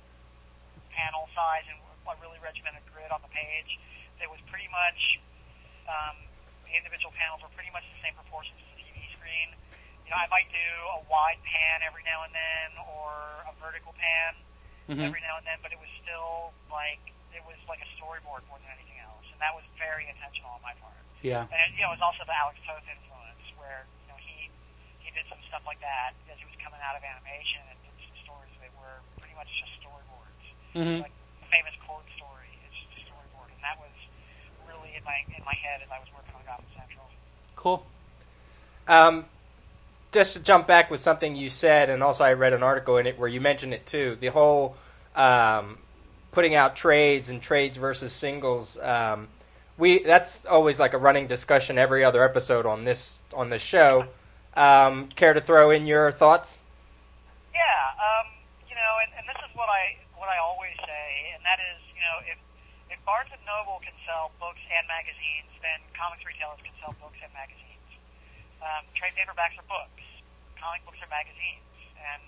panel size and a really regimented grid on the page. That was pretty much um, the individual panels were pretty much the same proportions as the TV screen. You know, I might do a wide pan every now and then, or a vertical pan Mhm. every now and then, but it was still like it was like a storyboard more than anything else, and that was very intentional on my part. Yeah. And you know, it was also the Alex Toth influence, where you know he he did some stuff like that as he was coming out of animation and did some stories that were pretty much just storyboards, mm-hmm. like the famous Cord story. It's just a storyboard, and that was really in my in my head as I was working on Gotham Central. Cool. Um, just to jump back with something you said, and also I read an article in it where you mentioned it too. The whole um, putting out trades and trades versus singles. Um, we that's always like a running discussion every other episode on this on this show. Um, care to throw in your thoughts? Yeah, um, you know, and, and this is what I what I always say, and that is, you know, if if Barnes and Noble can sell books and magazines, then comics retailers can sell books and magazines. Um, trade paperbacks are books, comic books are magazines, and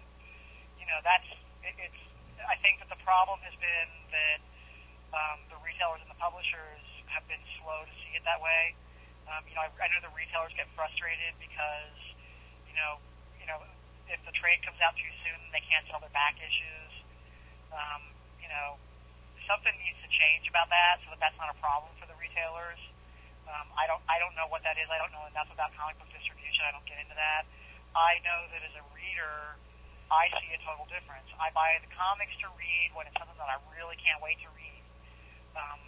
you know that's it, it's. I think that the problem has been that um, the retailers and the publishers have been slow to see it that way. Um, you know, I, I know the retailers get frustrated because you know, you know, if the trade comes out too soon, they can't sell their back issues. Um, you know, something needs to change about that so that that's not a problem for the retailers. Um, I don't, I don't know what that is. I don't know enough about comic book distribution. I don't get into that. I know that as a reader, I see a total difference. I buy the comics to read when it's something that I really can't wait to read. Um,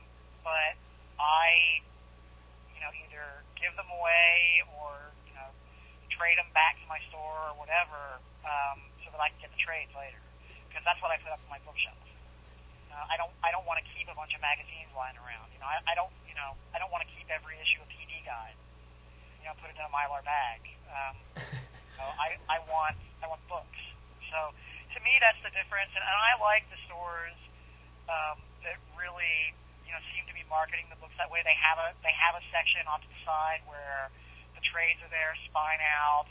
but I, you know, either give them away or you know trade them back to my store or whatever, um, so that I can get the trades later. Because that's what I put up on my bookshelf. Uh, I don't I don't want to keep a bunch of magazines lying around. You know, I, I don't you know I don't want to keep every issue of TV Guide. You know, put it in a mylar bag. Um, so I I want I want books. So to me, that's the difference, and, and I like the stores um, that really you know seem to be marketing the books that way. They have a they have a section off to the side where the trades are there, spine out,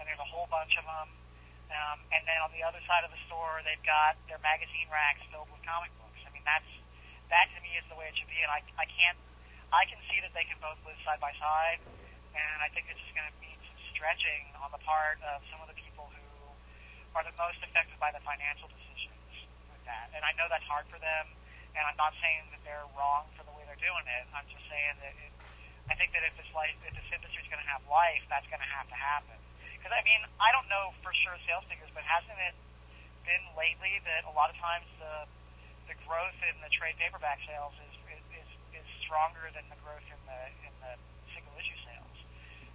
and there's a whole bunch of them. Um, and then on the other side of the store, they've got their magazine racks filled with comic books. I mean, that's that to me is the way it should be. And I, I can't, I can see that they can both live side by side. And I think it's just going to be some stretching on the part of some of the people are the most affected by the financial decisions with that. And I know that's hard for them. And I'm not saying that they're wrong for the way they're doing it. I'm just saying that it, I think that if this life, if this industry is going to have life, that's going to have to happen. Because I mean, I don't know for sure sales figures, but hasn't it been lately that a lot of times the the growth in the trade paperback sales is is, is stronger than the growth in the in the single issue sales,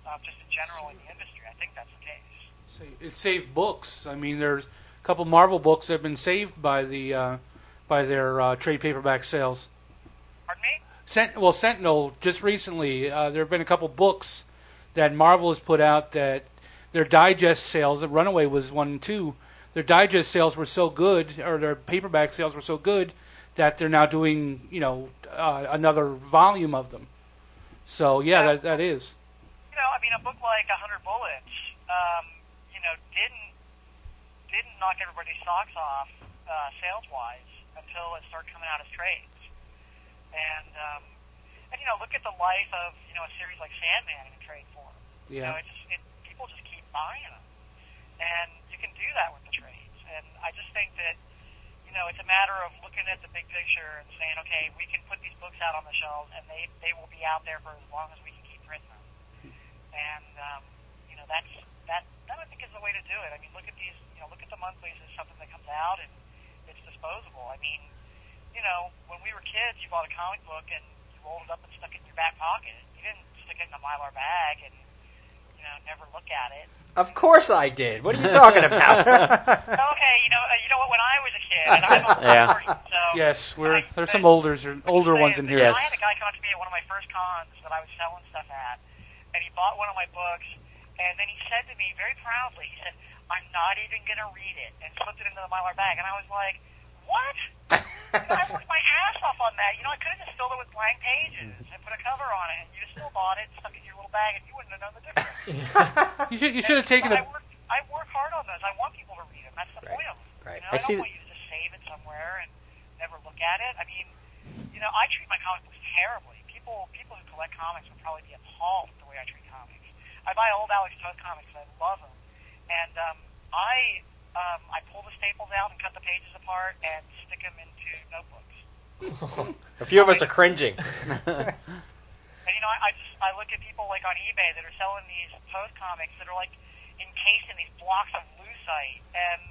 um, just in general in the industry. I think that's the case. It saved books. I mean, there's a couple Marvel books that have been saved by the uh, by their uh, trade paperback sales. Pardon me? Sent, well, Sentinel just recently, uh, there have been a couple books that Marvel has put out that their digest sales. The Runaway was one and two. Their digest sales were so good, or their paperback sales were so good that they're now doing, you know, uh, another volume of them. So yeah, that that is. You know, I mean, a book like A Hundred Bullets, um, you know, didn't didn't knock everybody's socks off uh, sales wise until it started coming out as trades. And um, and you know, look at the life of you know a series like Sandman in trade form. You know, Yeah. it just it, people just keep buying them, and you can do that with the trades. And I just think that you know it's a matter of looking at the big picture and saying, okay, we can put these books out on the shelves, and they they will be out there for as long as we can keep printing them. And um, you know that's that that I think is the way to do it. I mean, look at these. You know, look at the monthlies as something that comes out and it's disposable. I mean, you know, when we were kids, you bought a comic book and you rolled it up and stuck it in your back pocket. You didn't stick it in a mylar bag and you know never look at it. Of course I did. What are you talking about? Okay, you know, uh, you know what? When I was a kid, and I'm a Yeah. person, so Yes, we're I- there's some older older ones in here. Yes. I had a guy come up to me at one of my first cons that I was selling stuff at, and he bought one of my books, and then he said to me very proudly, he said, "I'm not even going to read it," and slipped it into the mylar bag, and I was like, "What?" You know, I worked my ass off on that. You know, I could have just filled it with blank pages and put a cover on it, and you still bought it, stuck it in your little bag, and you wouldn't have known the difference. You should you should have taken I a work, I work hard on those. I want people to read them. That's the Right. point of them. Right. You know, I I, see don't th- want you to just save it somewhere and never look at it. I mean, you know, I treat my comic books terribly. People people who collect comics would probably be appalled at the way I treat comics. I buy old Alex Toth comics. I love them, and um, I um, I pull the staples out and cut the pages apart and stick them into notebooks. A few of us are cringing. And you know, I, I just I look at people like on eBay that are selling these post comics that are like encased in these blocks of lucite, and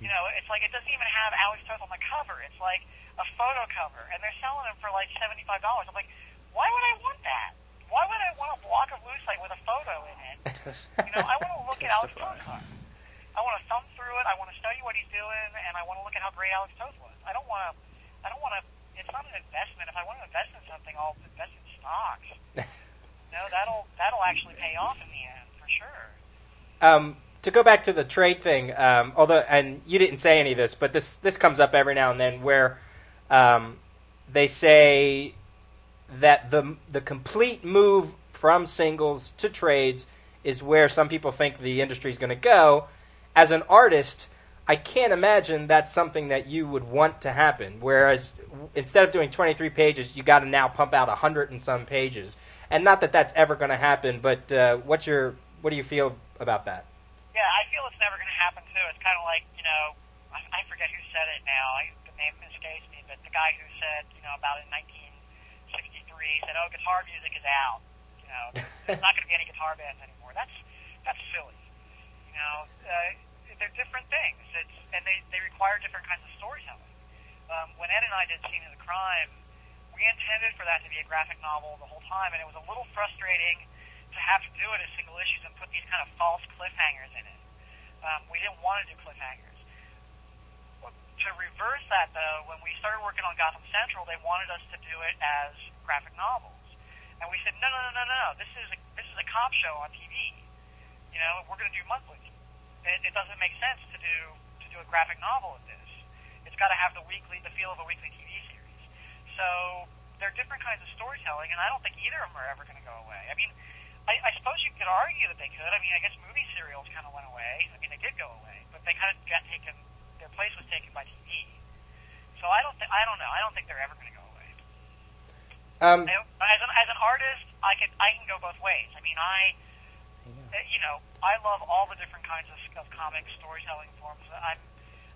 you know, it's like it doesn't even have Alex Toth on the cover. It's like a photo cover, and they're selling them for like seventy five dollars. I'm like, why would I want that? Why would I want a block of lucite with a photo in it? You know, I want to look at Alex Toth's art. I want to thumb through it. I want to study what he's doing, and I want to look at how great Alex Toth was. I don't want to. I don't want to. It's not an investment. If I want to invest in something, I'll invest in stocks. no, that'll that'll actually pay off in the end for sure. Um, to go back to the trade thing, um, although and you didn't say any of this, but this this comes up every now and then where um, they say that the the complete move from singles to trades is where some people think the industry is going to go. As an artist, I can't imagine that's something that you would want to happen. Whereas instead of doing 23 pages, you got to now pump out 100 and some pages. And not that that's ever going to happen, but uh, what's your what do you feel about that? Yeah, I feel it's never going to happen too. It's kind of like you know, I, I forget who said it now. I, the name escapes me, but the guy who said you know about in 19 '63 said, "Oh, guitar music is out. You know, there's not going to be any guitar bands anymore." That's that's silly. You know, uh, they're different things. It's and they they require different kinds of storytelling. Um, when Ed and I did Scene of the Crime, we intended for that to be a graphic novel the whole time, and it was a little frustrating to have to do it as single issues and put these kind of false cliffhangers in it. Um, we didn't want to do cliffhangers. To reverse that, though, when we started working on Gotham Central, they wanted us to do it as graphic novels, and we said, no, no, no, no, no. This is a, this is a cop show on TV. You know, we're going to do monthly. It, it doesn't make sense to do to do a graphic novel of this. It's got to have the weekly, the feel of a weekly TV series. So they're different kinds of storytelling, and I don't think either of them are ever going to go away. I mean, I, I suppose you could argue that they could. I mean, I guess movie serials kind of went away. I mean, they did go away, but they kind of got taken. Their place was taken by TV. So I don't. Th- I don't know. I don't think they're ever going to go away. Um, I, as an as an artist, I can I can go both ways. I mean, I. uh, You know, I love all the different kinds of, of comic storytelling forms. I'm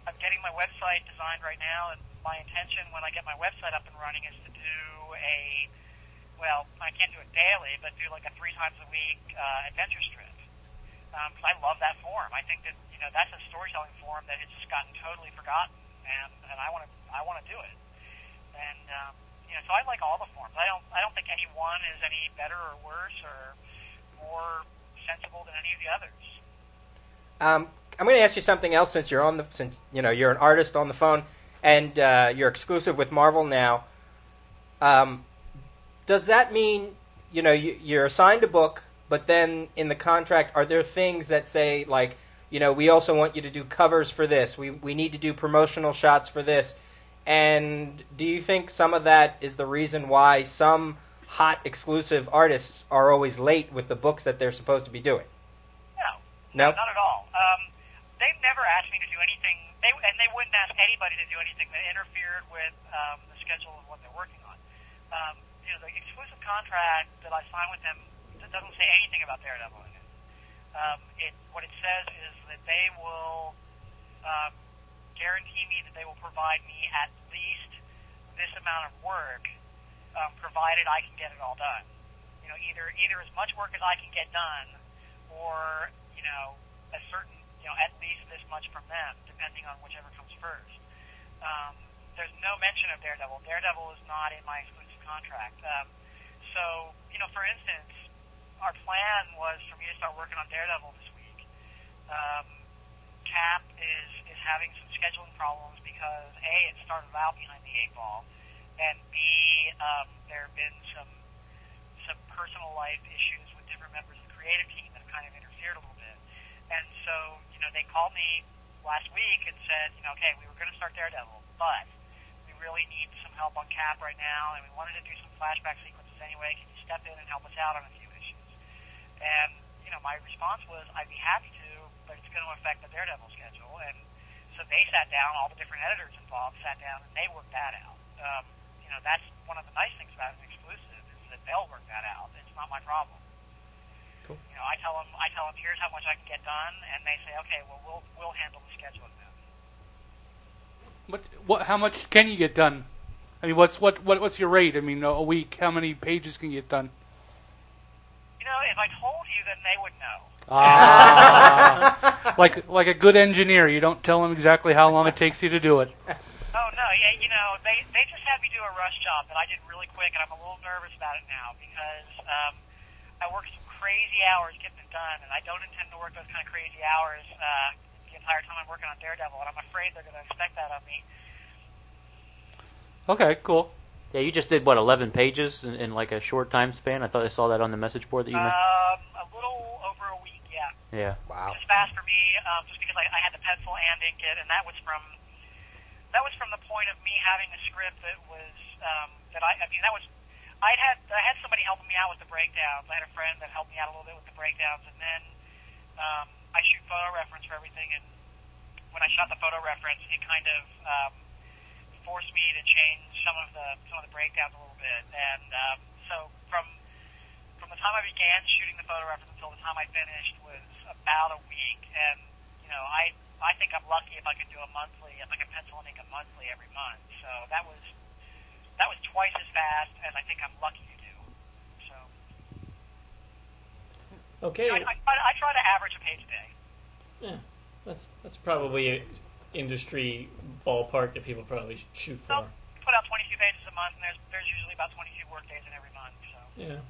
I'm getting my website designed right now, and my intention when I get my website up and running is to do a well, I can't do it daily, but do like a three times a week uh, adventure strip. Because I love that form. I think that you know that's a storytelling form that has just gotten totally forgotten, and and I want to I want to do it. And um, you know, so I like all the forms. I don't I don't think any one is any better or worse or more sensible than any of the others. Um, I'm going to ask you something else since you're on the since you know you're an artist on the phone and uh, you're exclusive with Marvel now. Um, does that mean you know you, you're assigned a book, but then in the contract are there things that say like you know we also want you to do covers for this, we we need to do promotional shots for this, and do you think some of that is the reason why some hot exclusive artists are always late with the books that they're supposed to be doing? No, No. not at all. Um, they've never asked me to do anything, they, and they wouldn't ask anybody to do anything that interfered with um, the schedule of what they're working on. Um, you know, the exclusive contract that I signed with them doesn't say anything about Daredevil in it. Um, it what it says is that they will um, guarantee me that they will provide me at least this amount of work, um, provided I can get it all done. You know, either either as much work as I can get done, or you know, a certain, you know, at least this much from them, depending on whichever comes first. Um, there's no mention of Daredevil. Daredevil is not in my exclusive contract. Um, so, you know, for instance, our plan was for me to start working on Daredevil this week. Um, Cap is is having some scheduling problems because a it started out behind the eight ball, and b um, there have been some some personal life issues with different members of the creative team that have kind of interfered a little bit. And so, you know, they called me last week and said, you know, okay, we were going to start Daredevil, but we really need some help on Cap right now, and we wanted to do some flashback sequences anyway. Can you step in and help us out on a few? And you know, my response was, I'd be happy to, but it's going to affect the Daredevil schedule. And so they sat down, all the different editors involved sat down, and they worked that out. Um, you know, that's one of the nice things about an exclusive is that they'll work that out. It's not my problem. Cool. You know, I tell them, I tell them, here's how much I can get done, and they say, okay, well, we'll we'll handle the scheduling then. What, what, how much can you get done? I mean, what's what, what what's your rate? I mean, a week, how many pages can you get done? You know, if I told you, then they would know. Ah, like like a good engineer, you don't tell them exactly how long it takes you to do it. Oh no, yeah, you know, they they just had me do a rush job that I did really quick, and I'm a little nervous about it now because um, I worked some crazy hours getting it done, and I don't intend to work those kind of crazy hours uh, the entire time I'm working on Daredevil, and I'm afraid they're going to expect that of me. Okay, cool. Yeah, you just did what 11 pages in, in like a short time span. I thought I saw that on the message board that you made. Um, a little over a week, yeah. Yeah. Wow. Which is fast for me, um, just because I, I had to pencil and ink it, and that was from that was from the point of me having a script that was um, that I I mean that was I had I had somebody helping me out with the breakdowns. I had a friend that helped me out a little bit with the breakdowns, and then um, I shoot photo reference for everything. And when I shot the photo reference, it kind of um, forced me to change some of the some of the breakdowns a little bit. And um, so from from the time I began shooting the photo reference until the time I finished was about a week. And you know, I I think I'm lucky if I can do a monthly, if I can pencil and ink a monthly every month. So that was that was twice as fast as I think I'm lucky to do. So Okay, I, I, try to- I try to average a page a day. yeah, that's that's probably a industry ballpark that people probably sh- shoot So for. put out 22 pages a month, and there's there's usually about 22 work days in every month. So Yeah.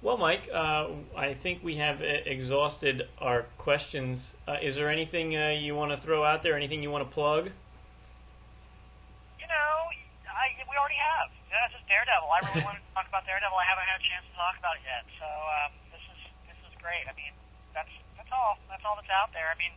Well, Mike, uh, I think we have uh, exhausted our questions. Uh, is there anything uh, you want to throw out there? Anything you want to plug? you know, I we already have. Yeah, it's just Daredevil. I really wanted to talk about Daredevil. I haven't had a chance to talk about it yet. So um, this is this is great. I mean, that's that's all. That's all that's out there. I mean,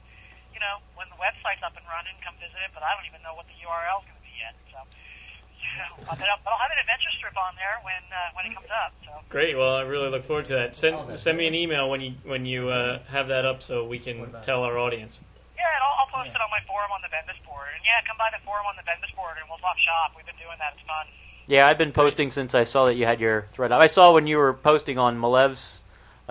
you know, when the website's up and running, come visit it. But I don't even know what the URL is going to be yet. So So, but I'll, but I'll have an adventure strip on there when uh, when it comes up. So Great. Well, I really look forward to that. Send send me an email when you when you uh, have that up so we can tell our audience. yeah, and I'll, I'll post it on my forum on the Bendis board. And yeah, come by the forum on the Bendis board and we'll talk shop. We've been doing that. It's fun. Yeah, I've been posting since I saw that you had your thread up. I saw when you were posting on Maleev's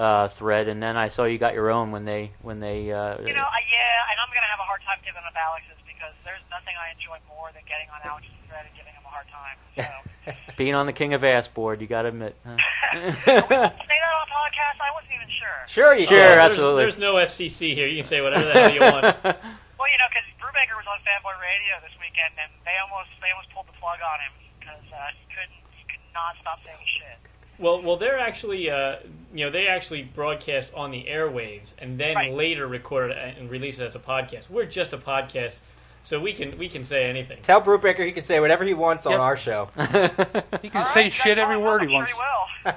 uh, thread, and then I saw you got your own when they when they. Uh, You know, I, yeah, and I'm gonna have a hard time giving up Alex's because there's nothing I enjoy more than getting on Alex's thread and giving him a hard time. So. being on the King of Ass board, you got to admit. Huh? Say that on podcast. I wasn't even sure. Sure, you Sure, can. There's- absolutely. There's, no FCC here. You can say whatever the hell you want. Well, you know, because Brubaker was on Fanboy Radio this weekend, and they almost they almost pulled the plug on him because uh, he couldn't he could not stop saying shit. Well, well, they're actually, uh, you know, they actually broadcast on the airwaves and then Right. later record it and release it as a podcast. We're just a podcast, so we can we can say anything. Tell Brubaker he can say whatever he wants on our show. He can All say right, shit every word I'm he sure wants. He.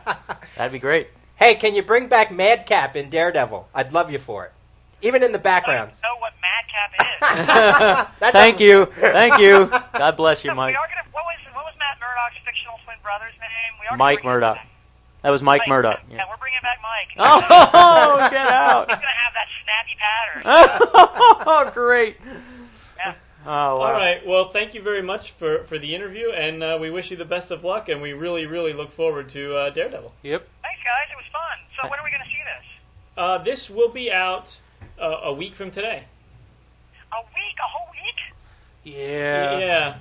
That'd be great. Hey, can you bring back Madcap in Daredevil? I'd love you for it. Even in the background. don't know what Madcap is. Thank a- you, thank you. God bless you, Mike. We are gonna, what was what was Matt Murdock's fictional twin brother's name? We are Mike Murdock. back. That was Mike Murdock. Yeah, Yeah. we're bringing back Mike. Oh, get out! He's gonna have that snappy pattern. oh, great. Yeah. Oh, wow. All right. Well, thank you very much for, for the interview, and uh, we wish you the best of luck, and we really, really look forward to uh, Daredevil. Yep. Thanks, guys. It was fun. So when are we gonna see this? Uh, this will be out uh, a week from today. A week? A whole week? Yeah. yeah.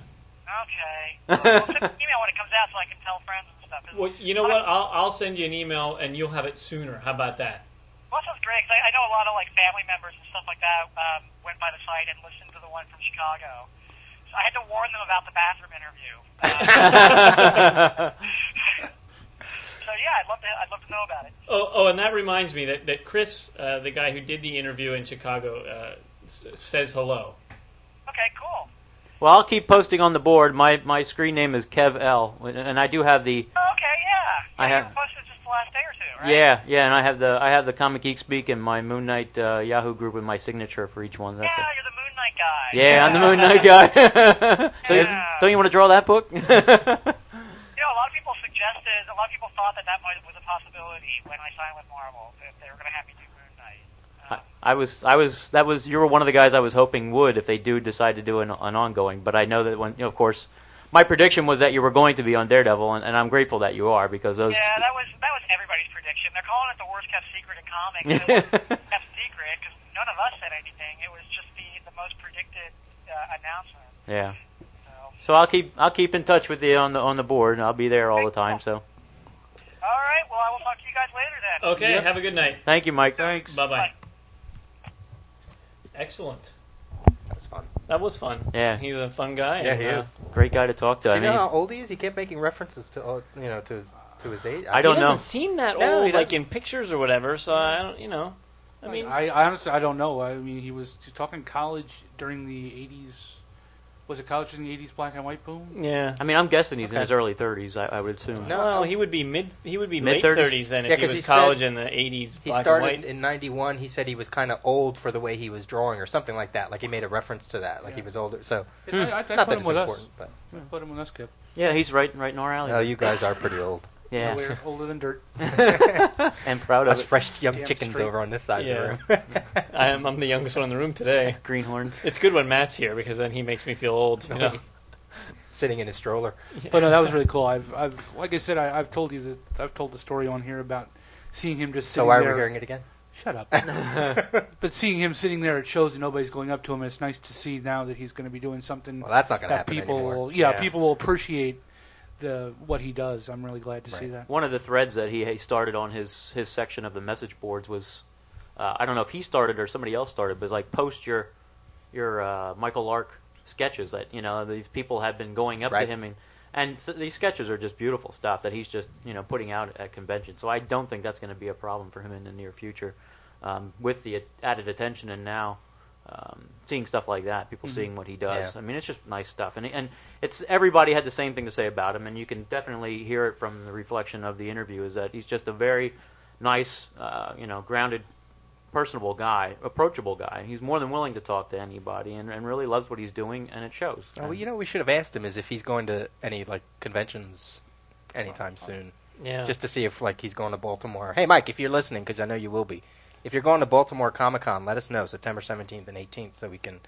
Okay. Well, send me an email when it comes out so I can tell friends stuff. Well, you know what? I'll, I'll send you an email, and you'll have it sooner. How about that? Well, that sounds great 'cause I, I know a lot of like family members and stuff like that um, went by the site and listened to the one from Chicago. So I had to warn them about the bathroom interview. Uh, so yeah, I'd love to. I'd love to know about it. Oh, oh, and that reminds me that, that Chris, uh, the guy who did the interview in Chicago, uh, s- says hello. Okay, cool. Well, I'll keep posting on the board. My my screen name is Kev L, and I do have the Oh, okay, yeah. I yeah, have- posted just the last day or two, right? yeah yeah, and I have the I have the Comic Geek Speak and my Moon Knight uh, Yahoo group with my signature for each one. Yeah, That's it. you're the Moon Knight guy. Yeah, I'm the Moon Knight guy. so you- Yeah. don't you want to draw that book? You know, a lot of people suggested, a lot of people thought that that might, was a possibility when I signed with Marvel, if they were going to have me do Moon Knight. I, I was I was that was you were one of the guys I was hoping would if they do decide to do an, an ongoing. But I know that when you know, of course, my prediction was that you were going to be on Daredevil, and, and I'm grateful that you are because those. Yeah, that was that was everybody's prediction. They're calling it the worst kept secret in comics. and it wasn't kept secret because none of us said anything. It was just the the most predicted uh, announcement. yeah. So, So I'll keep I'll keep in touch with you on the on the board. and I'll be there all the time. So all right. Well, I will talk to you guys later then. Okay, Yep. have a good night. thank you, Mike. Thanks. Bye bye. Bye. Excellent. That was fun. That was fun. Yeah. He's a fun guy. Yeah, and, he uh, is. Great guy to talk to. Do I you mean, know how old he is? He kept making references to, uh, you know, to to his age. I don't he know. doesn't seem that No, he old, like in pictures or whatever. So I don't, you know. I mean, I, I honestly I don't know. I mean, he was talking college during the '80s. Was it college in the '80s? Black and white boom. yeah. I mean, I'm guessing he's in his early 30s. I, I would assume. No. well, he would be mid. He would be late Mid-thirties? thirties then if Yeah, he 'cause was he college said in the eighties. He black and started white. in '91. He said he was kind of old for the way he was drawing, or something like that. Like he made a reference to that, like he Yeah. was older. So I, I, I not put that him it's with us. important, but I put him with us, Kip. Yeah, he's right right in our alley. no, you guys are pretty old. Yeah, We're older than dirt. and proud of Us it. fresh young Damn chickens straight. over on this side Yeah. of the room. I am. I'm the youngest one in the room today. Greenhorn. It's good when Matt's here because then he makes me feel old. You know? Sitting in his stroller. But no, that was really cool. I've, I've, like I said, I, I've told you that I've told the story on here about seeing him just So sitting why are there. we hearing it again? Shut up. but seeing him sitting there, it shows that nobody's going up to him. And It's nice to see now that he's going to be doing something Well, that's not going to that happen people, anymore. will, yeah, Yeah. people will appreciate the what he does. I'm really glad to see that. One of the threads that he, he started on his his section of the message boards was, uh, I don't know if he started or somebody else started, but it's like post your your uh, Michael Lark sketches that you know these people have been going up Right. to him and and so these sketches are just beautiful stuff that he's just you know putting out at convention. So I don't think that's going to be a problem for him in the near future, um, with the added attention and now. Um, seeing stuff like that, people Mhm. seeing what he does. Yeah. I mean, it's just nice stuff, and and it's everybody had the same thing to say about him, and you can definitely hear it from the reflection of the interview. Is that he's just a very nice, uh, you know, grounded personable guy, approachable guy. He's more than willing to talk to anybody, and, and really loves what he's doing, and it shows. Oh, well, you know, we should have asked him is if he's going to any like conventions anytime soon, Yeah. just to see if like he's going to Baltimore. Hey, Mike, if you're listening, because I know you will be, if you're going to Baltimore Comic Con, let us know September 17th and 18th, so we can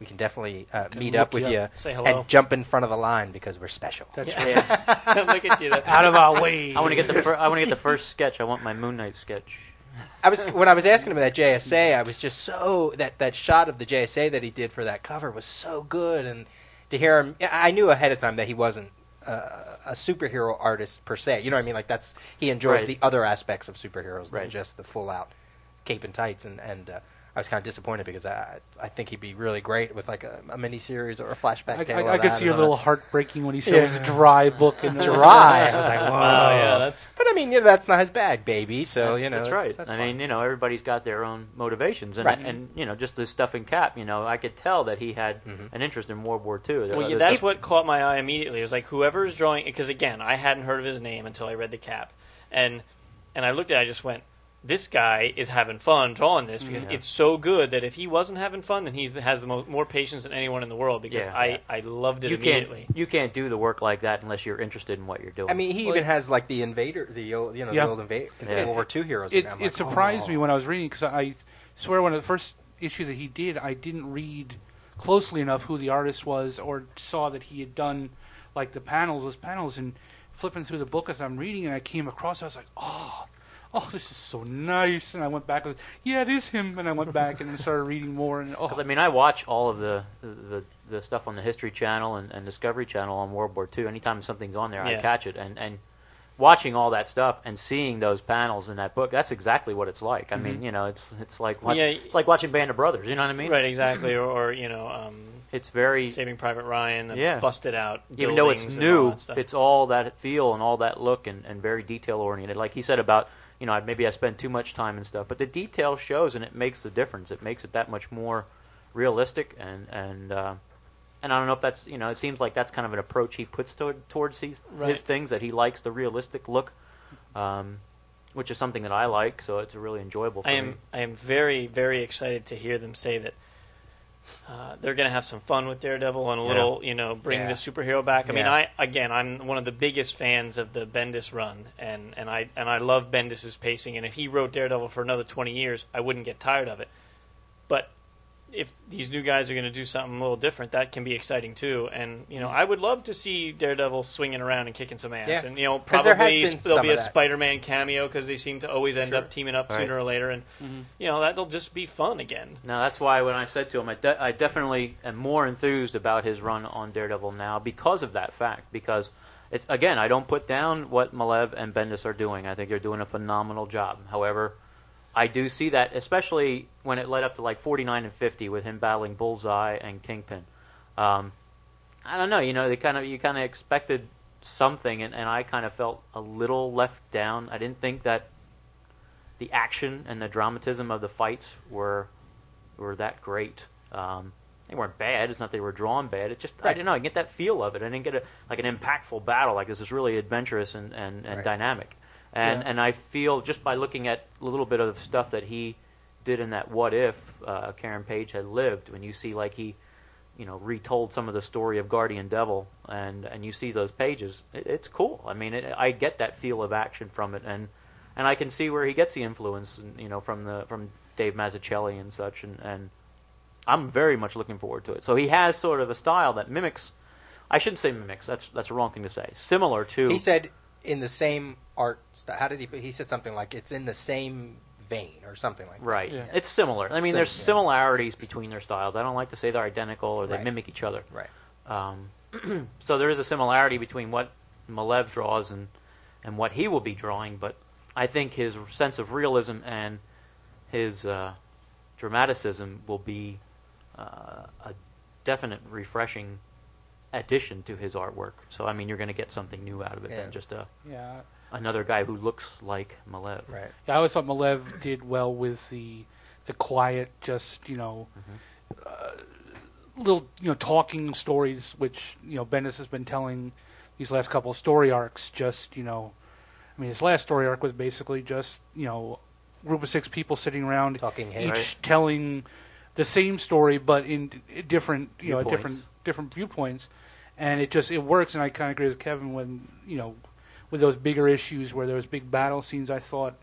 we can definitely uh, Can meet up with you you up. Say hello. and jump in front of the line because we're special. That's Yeah. right. Look at you. That, Out of our way. I want to get the fir- I want to get the first sketch. I want my Moon Knight sketch. I was when I was asking him that JSA, I was just so that that shot of the JSA that he did for that cover was so good, and to hear him, I knew ahead of time that he wasn't uh, a superhero artist per se. You know what I mean? Like that's he enjoys Right. the other aspects of superheroes than just the full out cape and tights, and and uh, I was kind of disappointed because I I think he'd be really great with like a, a mini series or a flashback. I, tale I, I could see a little heartbreaking when he shows Yeah. a dry book and dry. I was like, whoa, wow, yeah, that's But I mean, you know, that's not his bag, baby. So that's, you know, that's that's- right. that's I fine. mean, you know, everybody's got their own motivations, and Right. and you know, just the stuff in Cap. You know, I could tell that he had Mhm. an interest in World War II. Well, yeah, that's what caught my eye immediately. It was like whoever's drawing, because again, I hadn't heard of his name until I read the cap, and and I looked at, it, I just went, this guy is having fun drawing this because Yeah. it's so good that if he wasn't having fun, then he's has the mo- more patience than anyone in the world. Because Yeah. I Yeah. I loved it you immediately. can't you can't do the work like that unless you're interested in what you're doing. I mean, he Well, even has like the invader, the old, you know, Yeah. the old invader, Yeah. World War II heroes. it, there. It like, surprised oh. me when I was reading because I swear one of the first issue that he did, I didn't read closely enough who the artist was or saw that he had done like the panels, those panels, and flipping through the book as I'm reading, and I came across, I was like, oh. Oh, this is so nice! And I went back. Yeah, it is him. And I went back and started reading more. And oh, Because I mean, I watch all of the the, the stuff on the History Channel and, and Discovery Channel on World War II. Anytime something's on there, I catch it. And and watching all that stuff and seeing those panels in that book, that's exactly what it's like. I mean, you know, it's it's like watch, Yeah. it's like watching Band of Brothers. You know what I mean? right, exactly. or, or you know, um, It's very Saving Private Ryan, Yeah. busted out. even though it's and all new, it's all that feel and all that look and, and very detail oriented. Like he said about, you know, I- maybe I spend too much time and stuff, but the detail shows and it makes the difference. It makes it that much more realistic and and uh, and I don't know if that's you know it seems like that's kind of an approach he puts toward, towards these Right. his things that he likes the realistic look, um, which is something that I like. So it's a really enjoyable. I me. am I am very very excited to hear them say that uh, they're going to have some fun with Daredevil and a Yeah. little you know bring Yeah. the superhero back. I mean, I again I'm one of the biggest fans of the Bendis run, and and I and I love Bendis's pacing. And if he wrote Daredevil for another 20 years, I wouldn't get tired of it. But if these new guys are going to do something a little different, that can be exciting too. And you know, I would love to see Daredevil swinging around and kicking some ass. Yeah. And you know, probably been there'll be a that. Spider-Man cameo because they seem to always end Sure. up teaming up Right. sooner or later. And you know, that'll just be fun again. No, that's why when I said to him, I, de- I definitely am more enthused about his run on Daredevil now because of that fact. Because it's again, I don't put down what Maleev and Bendis are doing. I think they're doing a phenomenal job. However, I do see that, especially when it led up to like 49 and 50 with him battling Bullseye and Kingpin. Um, I don't know. You know, they kind of you kind of expected something, and, and I kind of felt a little left down. I didn't think that the action and the dramatism of the fights were were that great. Um, they weren't bad. It's not they were drawn bad. It just I Right. didn't know. I get that feel of it. I didn't get a like an impactful battle. Like this is really adventurous and and, and Right. dynamic. And Yeah. and I feel just by looking at a little bit of stuff that he did in that What If uh, Karen Page had lived. When you see like he you know retold some of the story of Guardian Devil and and you see those pages it, it's cool I mean it, I get that feel of action from it and and I can see where he gets the influence you know from the from Dave Mazzucchelli and such and and I'm very much looking forward to it so he has sort of a style that mimics I shouldn't say mimics that's that's a wrong thing to say similar to He said in the same art style. How did he? He said something like it's in the same vein or something like that. Right. Yeah. It's similar. I mean, Sim- there's yeah. similarities between their styles. I don't like to say they're identical or they Right. mimic each other. Right. Um, so there is a similarity between what Maleev draws and and what he will be drawing, but I think his sense of realism and his uh, dramaticism will be uh, a definite refreshing addition to his artwork. So I mean, you're going to get something new out of it Yeah. than just a yeah, another guy who looks like Maleev. Right. Yeah, I always thought Maleev did well with the the quiet, just you know, uh, little you know talking stories, which you know Bendis has been telling these last couple of story arcs. Just you know, I mean, his last story arc was basically just you know group of six people sitting around, Talking each. Right. telling the same story, but in different, you know, at Viewpoints. different different viewpoints, and it just it works. And I kind of agree with Kevin when you know, with those bigger issues where there was big battle scenes, I thought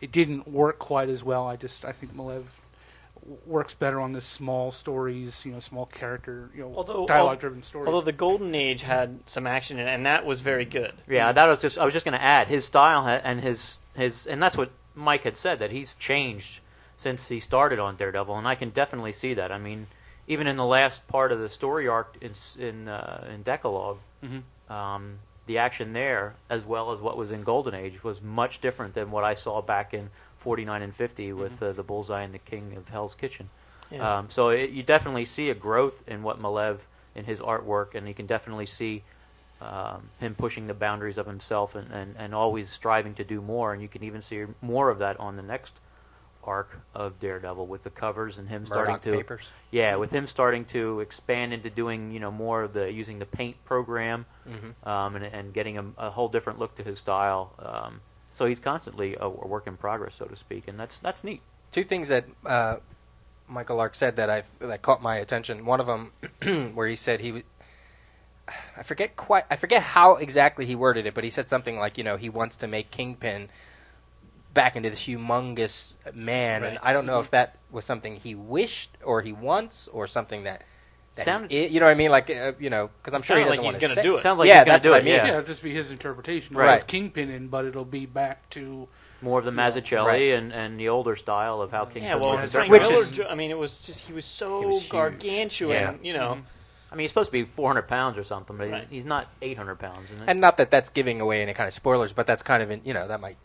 it didn't work quite as well. I just I think Maleev works better on the small stories, you know, small character, you know, Although- dialogue-driven stories. Although the Golden Age had some action in it, and that was very good. Yeah, that was just. I was just going to add his style ha- and his his, and that's what Mike had said that he's changed since he started on Daredevil, and I can definitely see that. I mean, even in the last part of the story arc in in uh, in Decalogue, Mhm. um, the action there, as well as what was in Golden Age, was much different than what I saw back in 49 and 50 with uh, the Bullseye and the King of Hell's Kitchen. Yeah. Um, so it, you definitely see a growth in what Maleev in his artwork, and you can definitely see um, him pushing the boundaries of himself and, and, and always striving to do more. And you can even see more of that on the next arc of Daredevil with the covers and him starting Murdock to papers. yeah, with him starting to expand into doing you know more of the using the paint program Mhm. um, and, and getting a, a whole different look to his style. Um, so he's constantly a, a work in progress, so to speak, and that's that's neat. Two things that uh, Michael Lark said that I that caught my attention. One of them, where he said he, I forget quite, I forget how exactly he worded it, but he said something like, you know, he wants to make Kingpin back into this humongous man, and I don't know if that was something he wished or he wants or something that. that Sound- he, you know what I mean? Like, uh, you know, because I'm sure he sounded doesn't like he's want gonna do it. Sounds like yeah, he's gonna that's do what I it. mean. Yeah. yeah, it'll just be his interpretation. Right. Right. Kingpin in, but it'll be back to More of the Yeah. Mazzucchelli Right. and, and the older style of how Kingpin yeah, well, was Which Frank Which Miller, is- I mean, it was just he was so He was gargantuan. Yeah. You know, I mean, he's supposed to be 400 pounds or something, but Right. he's not 800 pounds. Isn't it? And not that that's giving away any kind of spoilers, but that's kind of in, you know that might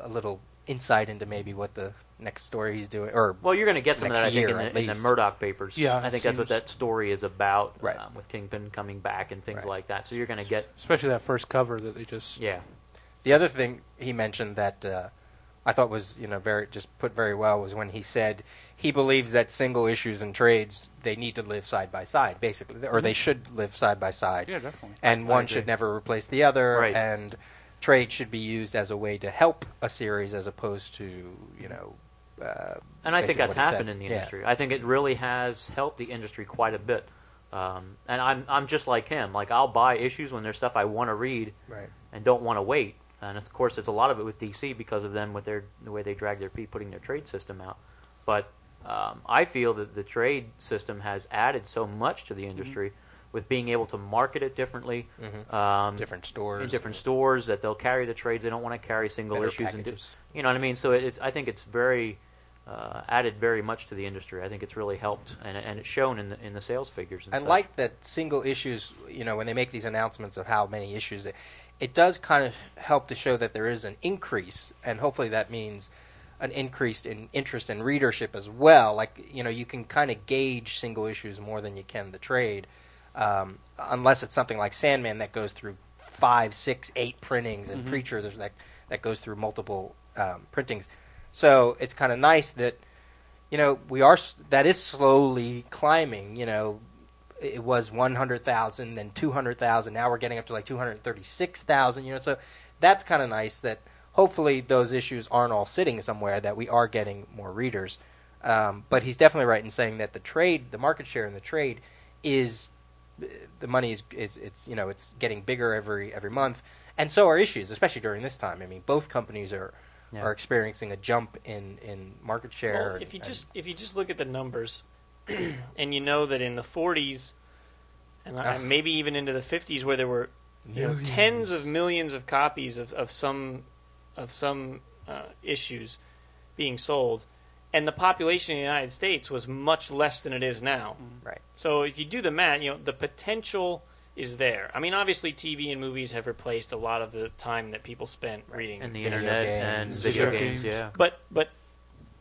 a little insight into maybe what the next story he's doing or well, you're going to get some of that, I think, in the, in the. Murdock papers. Yeah, I think it that's what that story is about, Right. um, with Kingpin coming back and things Right. like that. So you're going to get, especially that first cover that they just yeah, The other thing he mentioned that uh, I thought was you know very just put very well was when he said he believes that single issues and trades they need to live side by side basically or they should live side by side yeah definitely and I one agree. should never replace the other Right. and trade should be used as a way to help a series as opposed to you know uh, and I think that's happened said. in the Yeah. industry. I think it really has helped the industry quite a bit. Um, and I'm I'm just like him. Like I'll buy issues when there's stuff I want to read right and don't want to wait. And of course, it's a lot of it with DC because of them with their the way they drag their feet putting their trade system out. But um, I feel that the trade system has added so much to the industry with being able to market it differently. Mhm. Um, different stores in different stores that they'll carry the trades. They don't want to carry single Better issues and do, you know what I mean. So it's I think it's very uh, added very much to the industry. I think it's really helped and and it's shown in the in the sales figures. And I such. like that single issues. You know, when they make these announcements of how many issues, it, it does kind of help to show that there is an increase, and hopefully that means an increase in interest and readership as well. Like you know, you can kind of gauge single issues more than you can the trade, um, unless it's something like Sandman that goes through five, six, eight printings, and Preacher that that goes through multiple um, printings. So it's kind of nice that you know we are that is slowly climbing. You know, it was 100,000, then 200,000. Now we're getting up to like 236,000. You know, so that's kind of nice that hopefully those issues aren't all sitting somewhere. That we are getting more readers. Um, but he's definitely right in saying that the trade, the market share in the trade, is the money is, is it's you know it's getting bigger every every month, and so are issues, especially during this time. I mean, both companies are Yeah. are experiencing a jump in in market share. Well, and- if you and- just if you just look at the numbers, and you know that in the 40s, and I- Ugh. maybe even into the 50s, where there were you know, tens of millions of copies of, of some of some uh, issues being sold, and the population in the United States was much less than it is now. right, So if you do the math, you know the potential is there. I mean, obviously, TV and movies have replaced a lot of the time that people spent reading and the Video internet and games. video Video games, games. yeah. but but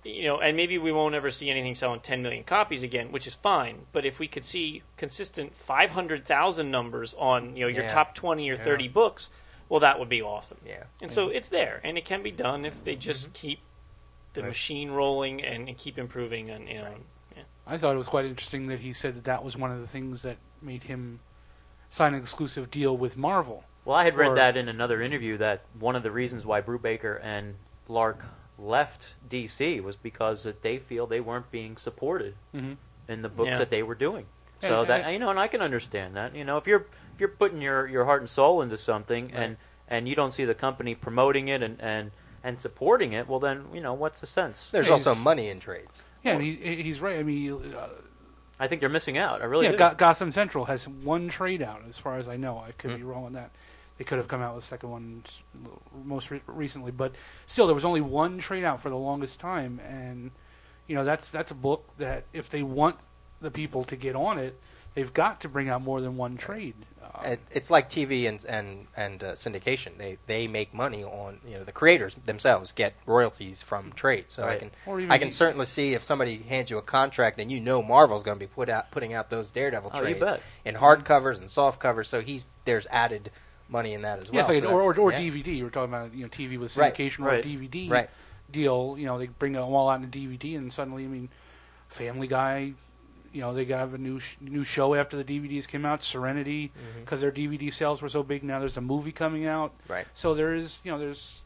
you know, and maybe we won't ever see anything selling 10 million copies again, which is fine. But if we could see consistent 500,000 numbers on you know your Yeah. top 20 or Yeah. 30 books, well, that would be awesome. yeah, And so it's there, and it can be done if they just Mm-hmm. keep the Right. machine rolling and, and keep improving. And you know, yeah. I thought it was quite interesting that he said that that was one of the things that made him sign an exclusive deal with Marvel. Well, I had read Or- that in another interview that one of the reasons why Brubaker and Lark left DC was because that they feel they weren't being supported hmm in the books Yeah. that they were doing. So And- that and- you know, and I can understand that. You know, if you're if you're putting your, your heart and soul into something and and you don't see the company promoting it and, and and supporting it, well then you know what's the sense? There's Yeah, also he's- money in trades. Yeah, and he, he's right. I mean, uh, I think they're missing out. I really yeah, do. Go- Gotham Central has one trade out, as far as I know. I could be Hmm. wrong on that. They could have come out with a second one s- most re- recently, but still, there was only one trade out for the longest time, and you know that's that's a book that if they want the people to get on it, they've got to bring out more than one trade. Um, It, it's like TV and and and uh, syndication. They they make money on you know the creators themselves get royalties from trade. So I can I can the- certainly see if somebody hands you a contract and you know Marvel's going to be put out putting out those Daredevil Oh, trades bet. in hardcovers and soft covers. So he's there's added money in that as well. it's like So or, or, or yeah. DVD. You were talking about you know TV with Right. syndication or Right. DVD Right. deal. You know, they bring them all out in a DVD, and suddenly, I mean, Family Guy. You know, they have a new sh- new show after the DVDs came out, Serenity, because their DVD sales were so big. Now there's a movie coming out, Right. so there is you know there's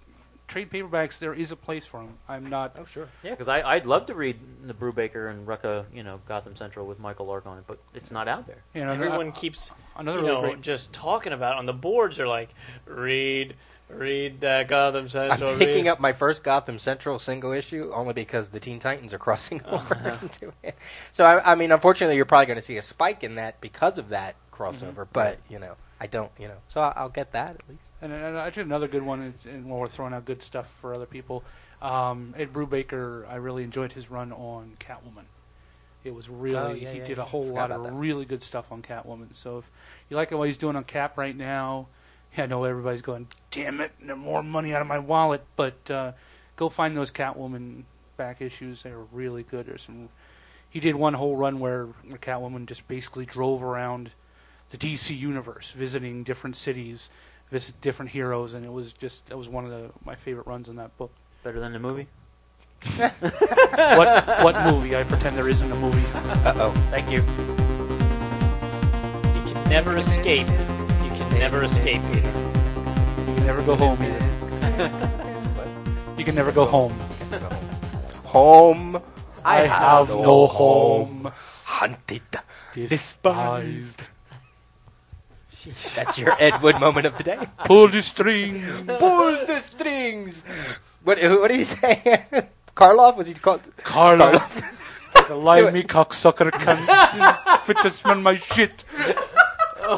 trade paperbacks. There is a place for them. I'm not. Oh sure. Yeah, because I'd love to read the Brubaker and Rucka, you know, Gotham Central with Michael Lark on it, but it's not out there. You know, Everyone uh, keeps another you really know great. just talking about it on the boards are like read read that Gotham Central. I'm picking read. up my first Gotham Central single issue only because the Teen Titans are crossing over Uh-huh. into it. So I, I mean, unfortunately, you're probably going to see a spike in that because of that crossover. Mm-hmm. But you know, I don't. You know, so I'll, I'll get that at least. And, and actually, another good one, is- and while we're throwing out good stuff for other people, um, Ed Brubaker, I really enjoyed his run on Catwoman. It was really, Oh, yeah, he yeah, did yeah. a whole Forgot lot of that. really good stuff on Catwoman. So if you like what he's doing on Cap right now, I know everybody's going, damn it, no more money out of my wallet, but uh, go find those Catwoman back issues. They're really good. There's some. He did one whole run where, where Catwoman just basically drove around the DC universe, visiting different cities, visit different heroes, and it was just that was one of the my favorite runs in that book. Better than the movie? what what movie? I pretend there isn't a movie. Uh oh. Thank you. You can never escape. You can never escape, Peter. You can never go home either. you can never go home. Home. I have no home. Hunted. Despised. That's your Ed Wood moment of the day. Pull the string. Pull the strings. What? What did he say? Karloff? Was he called? Carla. Karloff. The limey cocksucker can fit to smell my shit.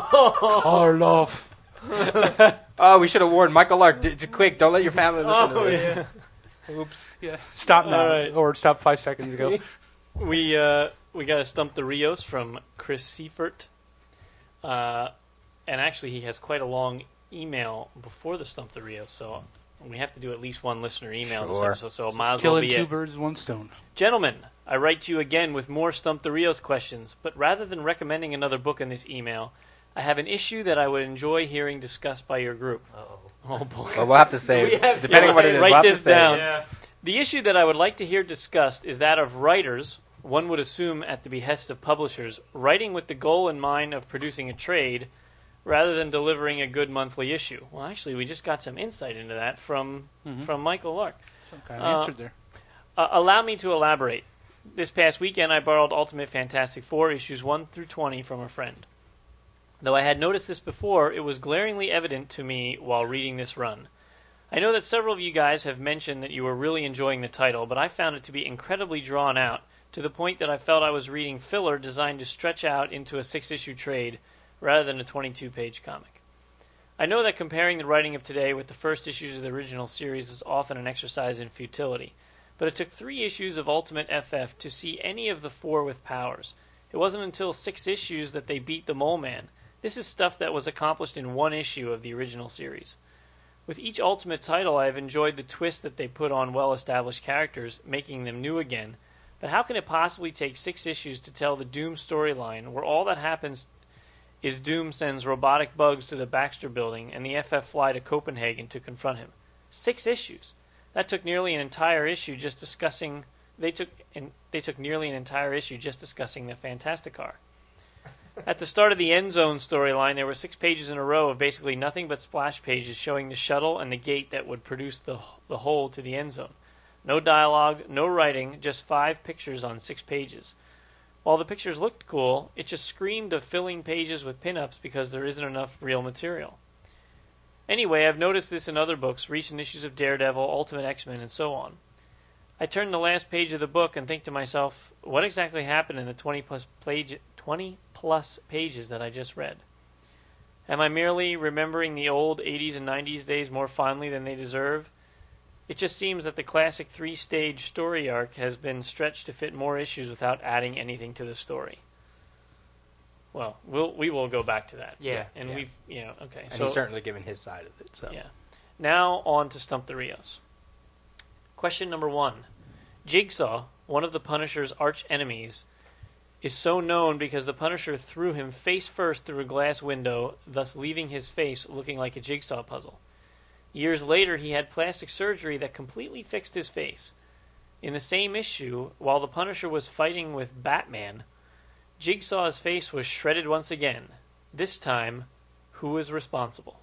Karloff. Oh, we should have warned Michael Lark. D- d- quick, don't let your family listen Oh, to this. Oops. Yeah. Stop now. All right. Or stop five seconds ago. We uh, we got to stump the Rios from Chris Seifert, uh, and actually he has quite a long email before the stump the Rios, so we have to do at least one listener email. this Sure. episode, so it might as well Killing be two it. birds, one stone. Gentlemen, I write to you again with more Stump the Rios questions, but rather than recommending another book in this email, I have an issue that I would enjoy hearing discussed by your group. Uh-oh. Oh boy. Well, we'll have to say, We have to- depending on what it is, write we'll have this to say. down. The issue that I would like to hear discussed is that of writers, one would assume at the behest of publishers, writing with the goal in mind of producing a trade rather than delivering a good monthly issue. Well, actually, we just got some insight into that from Mhm. from Michael Lark. Some kind of Uh, answer there. Uh, allow me to elaborate. This past weekend, I borrowed Ultimate Fantastic Four issues 1 through 20 from a friend. Though I had noticed this before, it was glaringly evident to me while reading this run. I know that several of you guys have mentioned that you were really enjoying the title, but I found it to be incredibly drawn out, to the point that I felt I was reading filler designed to stretch out into a six issue trade rather than a 22 page comic. I know that comparing the writing of today with the first issues of the original series is often an exercise in futility, but it took three issues of Ultimate FF to see any of the four with powers. It wasn't until six issues that they beat the Mole Man. This is stuff that was accomplished in one issue of the original series. With each Ultimate title, I have enjoyed the twist that they put on well established characters, making them new again. But how can it possibly take six issues to tell the Doom storyline, where all that happens is Doom sends robotic bugs to the Baxter building and the FF fly to Copenhagen to confront him? Six issues. That took nearly an entire issue just discussing. They took and they took nearly an entire issue just discussing the Fantasticar. At the start of the End Zone storyline, there were six pages in a row of basically nothing but splash pages showing the shuttle and the gate that would produce the the hole to the end zone. No dialogue, no writing, just five pictures on six pages. While the pictures looked cool, it just screamed of filling pages with pinups because there isn't enough real material. Anyway, I've noticed this in other books, recent issues of Daredevil, Ultimate X Men, and so on. I turn the last page of the book and think to myself, what exactly happened in the 20 plus, page, 20 plus pages that I just read? Am I merely remembering the old 80s and 90s days more fondly than they deserve? It just seems that the classic three stage story arc has been stretched to fit more issues without adding anything to the story. Well, we'll we will go back to that. Yeah, and yeah. we've you know okay. And so he's certainly given his side of it. So yeah. Now on to Stump the Rios. Question number one. Jigsaw, one of the Punisher's arch enemies, is so known because the Punisher threw him face first through a glass window, thus leaving his face looking like a jigsaw puzzle. Years later, he had plastic surgery that completely fixed his face. In the same issue, while the Punisher was fighting with Batman, Jigsaw's face was shredded once again. This time, who was responsible?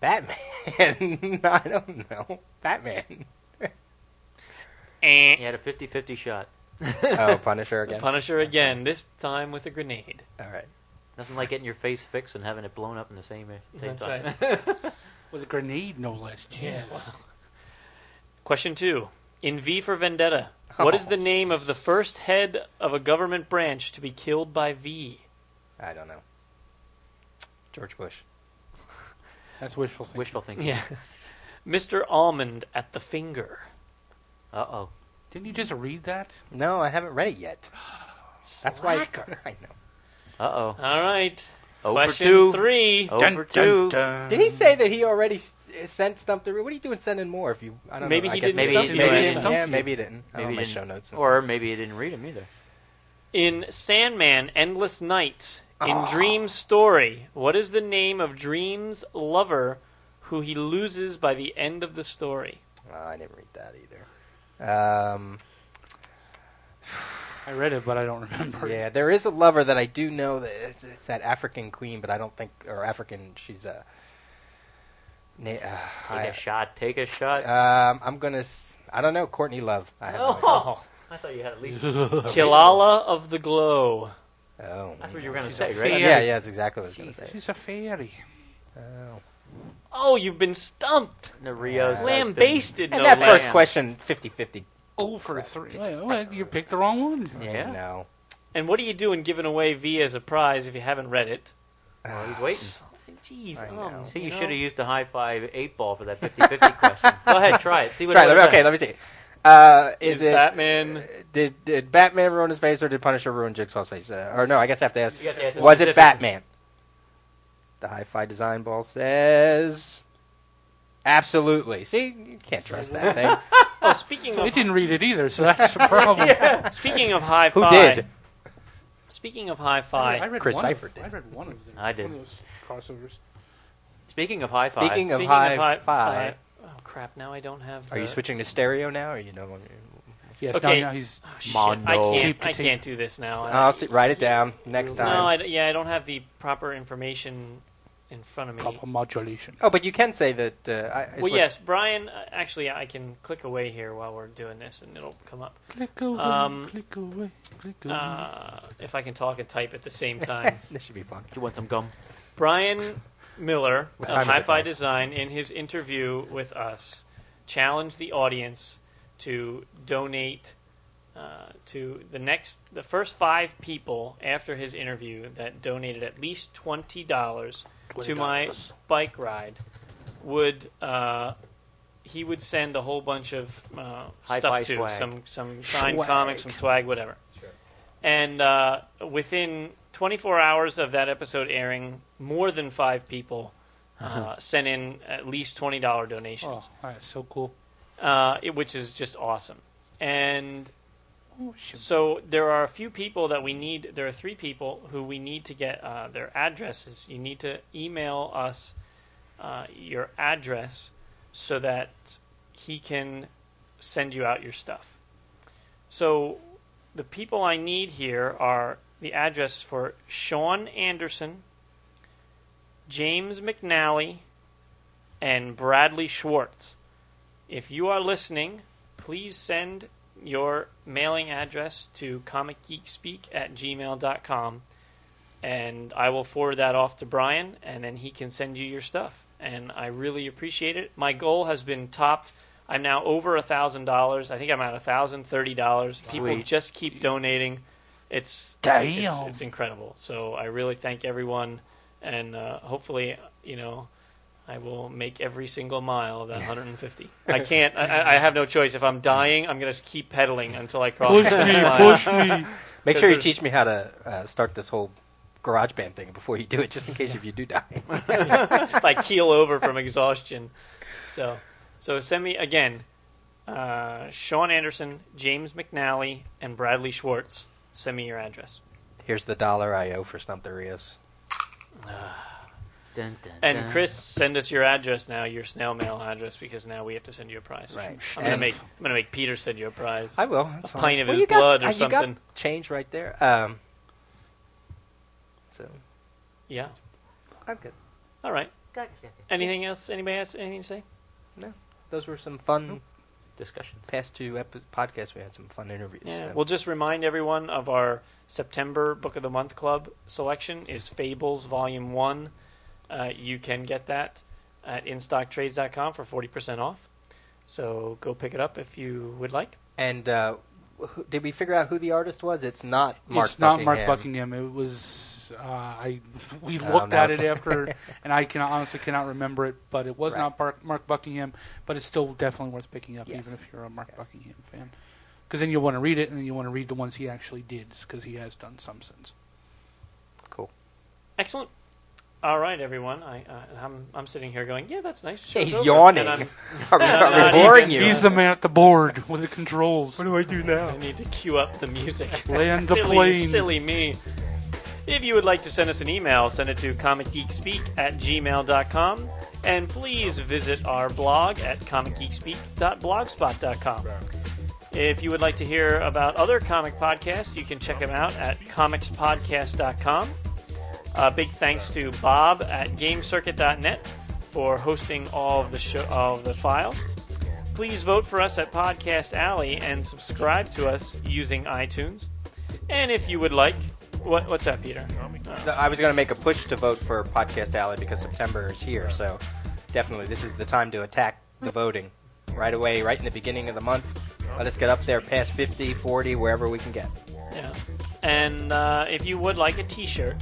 Batman. I don't know. Batman. Eh. He had a 50-50 shot. oh, Punisher The again. Punisher again, this time with a grenade. All right. Nothing like getting your face fixed and having it blown up in the same, same That's time. With a grenade, no less. Yeah. Jesus. Question two. In V for Vendetta, what is Oh. the name of the first head of a government branch to be killed by V? I don't know. George Bush. That's wishful thinking. Wishful thinking. Yeah. Mr. Almond at the finger. Uh-oh. Didn't you just read that? No, I haven't read it yet. That's why Slacker. I know. Uh-oh. All right. Over Question two. three. Over two. Did he say that he already s- uh, sent Stump the? What are you doing sending more? If you, I don't Maybe know. I he guess didn't he stump didn't. you, Maybe he didn't. stump Yeah, you. maybe he didn't. Maybe oh, he my didn't. show notes. Or maybe he didn't read them either. In Sandman Endless Nights, in ah. Oh. Dream's story, what is the name of Dream's lover who he loses by the end of the story? Oh, I didn't read that either. Um, I read it, but I don't remember. yeah, there is a lover that I do know that it's, it's that African queen, but I don't think or African. She's a. Na- uh, Take I, a shot. Take a shot. um, I'm gonna. S- I don't know. Courtney Love. I have no. Oh, I thought you had at least. Killalla of the Glow. Oh, That's what you were going to say, right? Yeah, yeah, that's exactly what I was gonna say. She's a fairy. Oh. Oh, you've been stumped. The Rios. has Lamb basted, And no that first lamb. question, 50-50. Oh, for three. Well, well, you picked the wrong one. Yeah. No. And what are you doing giving away V as a prize if you haven't read it? Well, he's waiting. Jeez, I um. See, you know? should have used the high five eight ball for that 50-50 question. Go ahead, try it. See what Try it it. Okay, like. let me see. Uh, is, Is it Batman? Did did Batman ruin his face or did Punisher ruin Jigsaw's face? Uh, or no, I guess I have to ask. Have to ask Was it specific- Batman? The hi-fi design ball says absolutely. See, you can't trust that thing. Oh, speaking So of it didn't read it either, so that's the problem. speaking of high Who fi, did? Speaking of high I fi, read Chris one Cypher of, did. I read one of them. I did. One of those crossovers. Speaking of high five, Speaking of speaking high of high fi, Oh crap! Now I don't have. are you switching to stereo now, or you no longer? Yes, Okay. now, now he's Oh, shit. Mono. I can't. I can't do this now. I'll see, write it down next time. No, I, yeah, I don't have the proper information in front of me. proper modulation. oh, but you can say that. Uh, I, Well, yes, Brian. Uh, actually, I can click away here while we're doing this, and it'll come up. Click away, Um, click away, click away. Uh, if I can talk and type at the same time. This should be fun. you want some gum? Brian Miller What of time is it, Hi-Fi Brian? Design, in his interview with us, challenged the audience to donate uh, to the next, the first five people after his interview that donated at least twenty dollars to my $20. bike ride. Would uh, he would send a whole bunch of uh, Hi-Fi stuff to swag. some some signed Swag. comics, some swag, whatever. And uh, within 24 hours of that episode airing, more than five people uh, sent in at least $20 Oh, donations, alright, so cool. uh, it, which is just awesome. And Oh, shit. So there are a few people that we need. There are three people who we need to get uh, their addresses. You need to email us uh, your address so that he can send you out your stuff. So the people I need here are the address for Sean Anderson, James McNally, and Bradley Schwartz. If you are listening, please send your mailing address to comicgeekspeak at gmail.com and I will forward that off to Brian and then he can send you your stuff. And I really appreciate it. My goal has been topped. I'm now over a thousand dollars. I think I'm at a thousand thirty dollars. People just keep donating. It's it's, it's it's incredible. So I really thank everyone, and uh, hopefully, you know, I will make every single mile of that 150. I can't. I- I, I have no choice. If I'm dying, I'm gonna just keep pedaling until I cross Push me, line. push me. Make 'Cause sure you teach me how to uh, start this whole garage band thing before you do it, just in case if you do die. if I keel over from exhaustion. So, so send me again. Uh, Sean Anderson, James McNally, and Bradley Schwartz. Send me your address. Here's the dollar I owe for Snumpterias. Dun, dun, And dun. Chris, send us your address now, your snail mail address, because now we have to send you a prize. Right. I'm gonna make I'm gonna make Peter send you a prize. I will. That's A fine. pint of well, his got, blood or uh, You something. got change right there. Um, so Yeah. I'm good. All right. Anything else? Anybody has anything to say? No. Those were some fun discussions. past two epi- podcasts. We had some fun interviews. Yeah. so- We'll just remind everyone of our September Book of the Month Club selection is Fables Volume One. Uh, you can get that at InStockTrades.com for forty percent off. So go pick it up if you would like. and uh, who, did we figure out who the artist was? It's not Mark. it's not Mark Buckingham. Buckingham. It was uh, I. We Oh, looked now at it after, and I can honestly cannot remember it. But it was Right. not Mark, Mark Buckingham. But it's still definitely worth picking up, Yes. even if you're a Mark Yes. Buckingham fan. Because then you'll want to read it, and then you want to read the ones he actually did, because he has done some since. Cool. Excellent. All right, everyone. I uh, I'm I'm sitting here going, yeah, that's nice. Show's he's over." yawning. And I'm- Are we, Yeah, are we not boring even. you? He's the man at the board with the controls. What do I do now? I need to cue up the music. Land the silly, plane. silly me. If you would like to send us an email, send it to comicgeekspeak at gmail.com. And please visit our blog at comicgeekspeak.blogspot.com. If you would like to hear about other comic podcasts, you can check them out at comicspodcast.com. Uh, big thanks to Bob at GameCircuit.net for hosting all of the show, all of the files. Please vote for us at Podcast Alley and subscribe to us using iTunes. And if you would like, what, what's up, Peter? I was going to make a push to vote for Podcast Alley because September is here. So definitely, this is the time to attack the voting right away, right in the beginning of the month. Let us get up there past 50, 40, wherever we can get. Yeah. And uh, if you would like a T-shirt,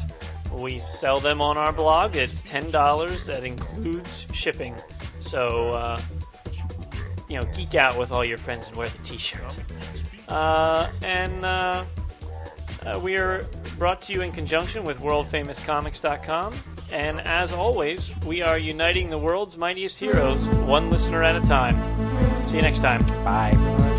we sell them on our blog. It's ten dollars. That includes shipping. So uh, you know, geek out with all your friends and wear the T-shirt. Uh, and uh, uh, we are brought to you in conjunction with WorldFamousComics.com. And as always, we are uniting the world's mightiest heroes, one listener at a time. See you next time. Bye.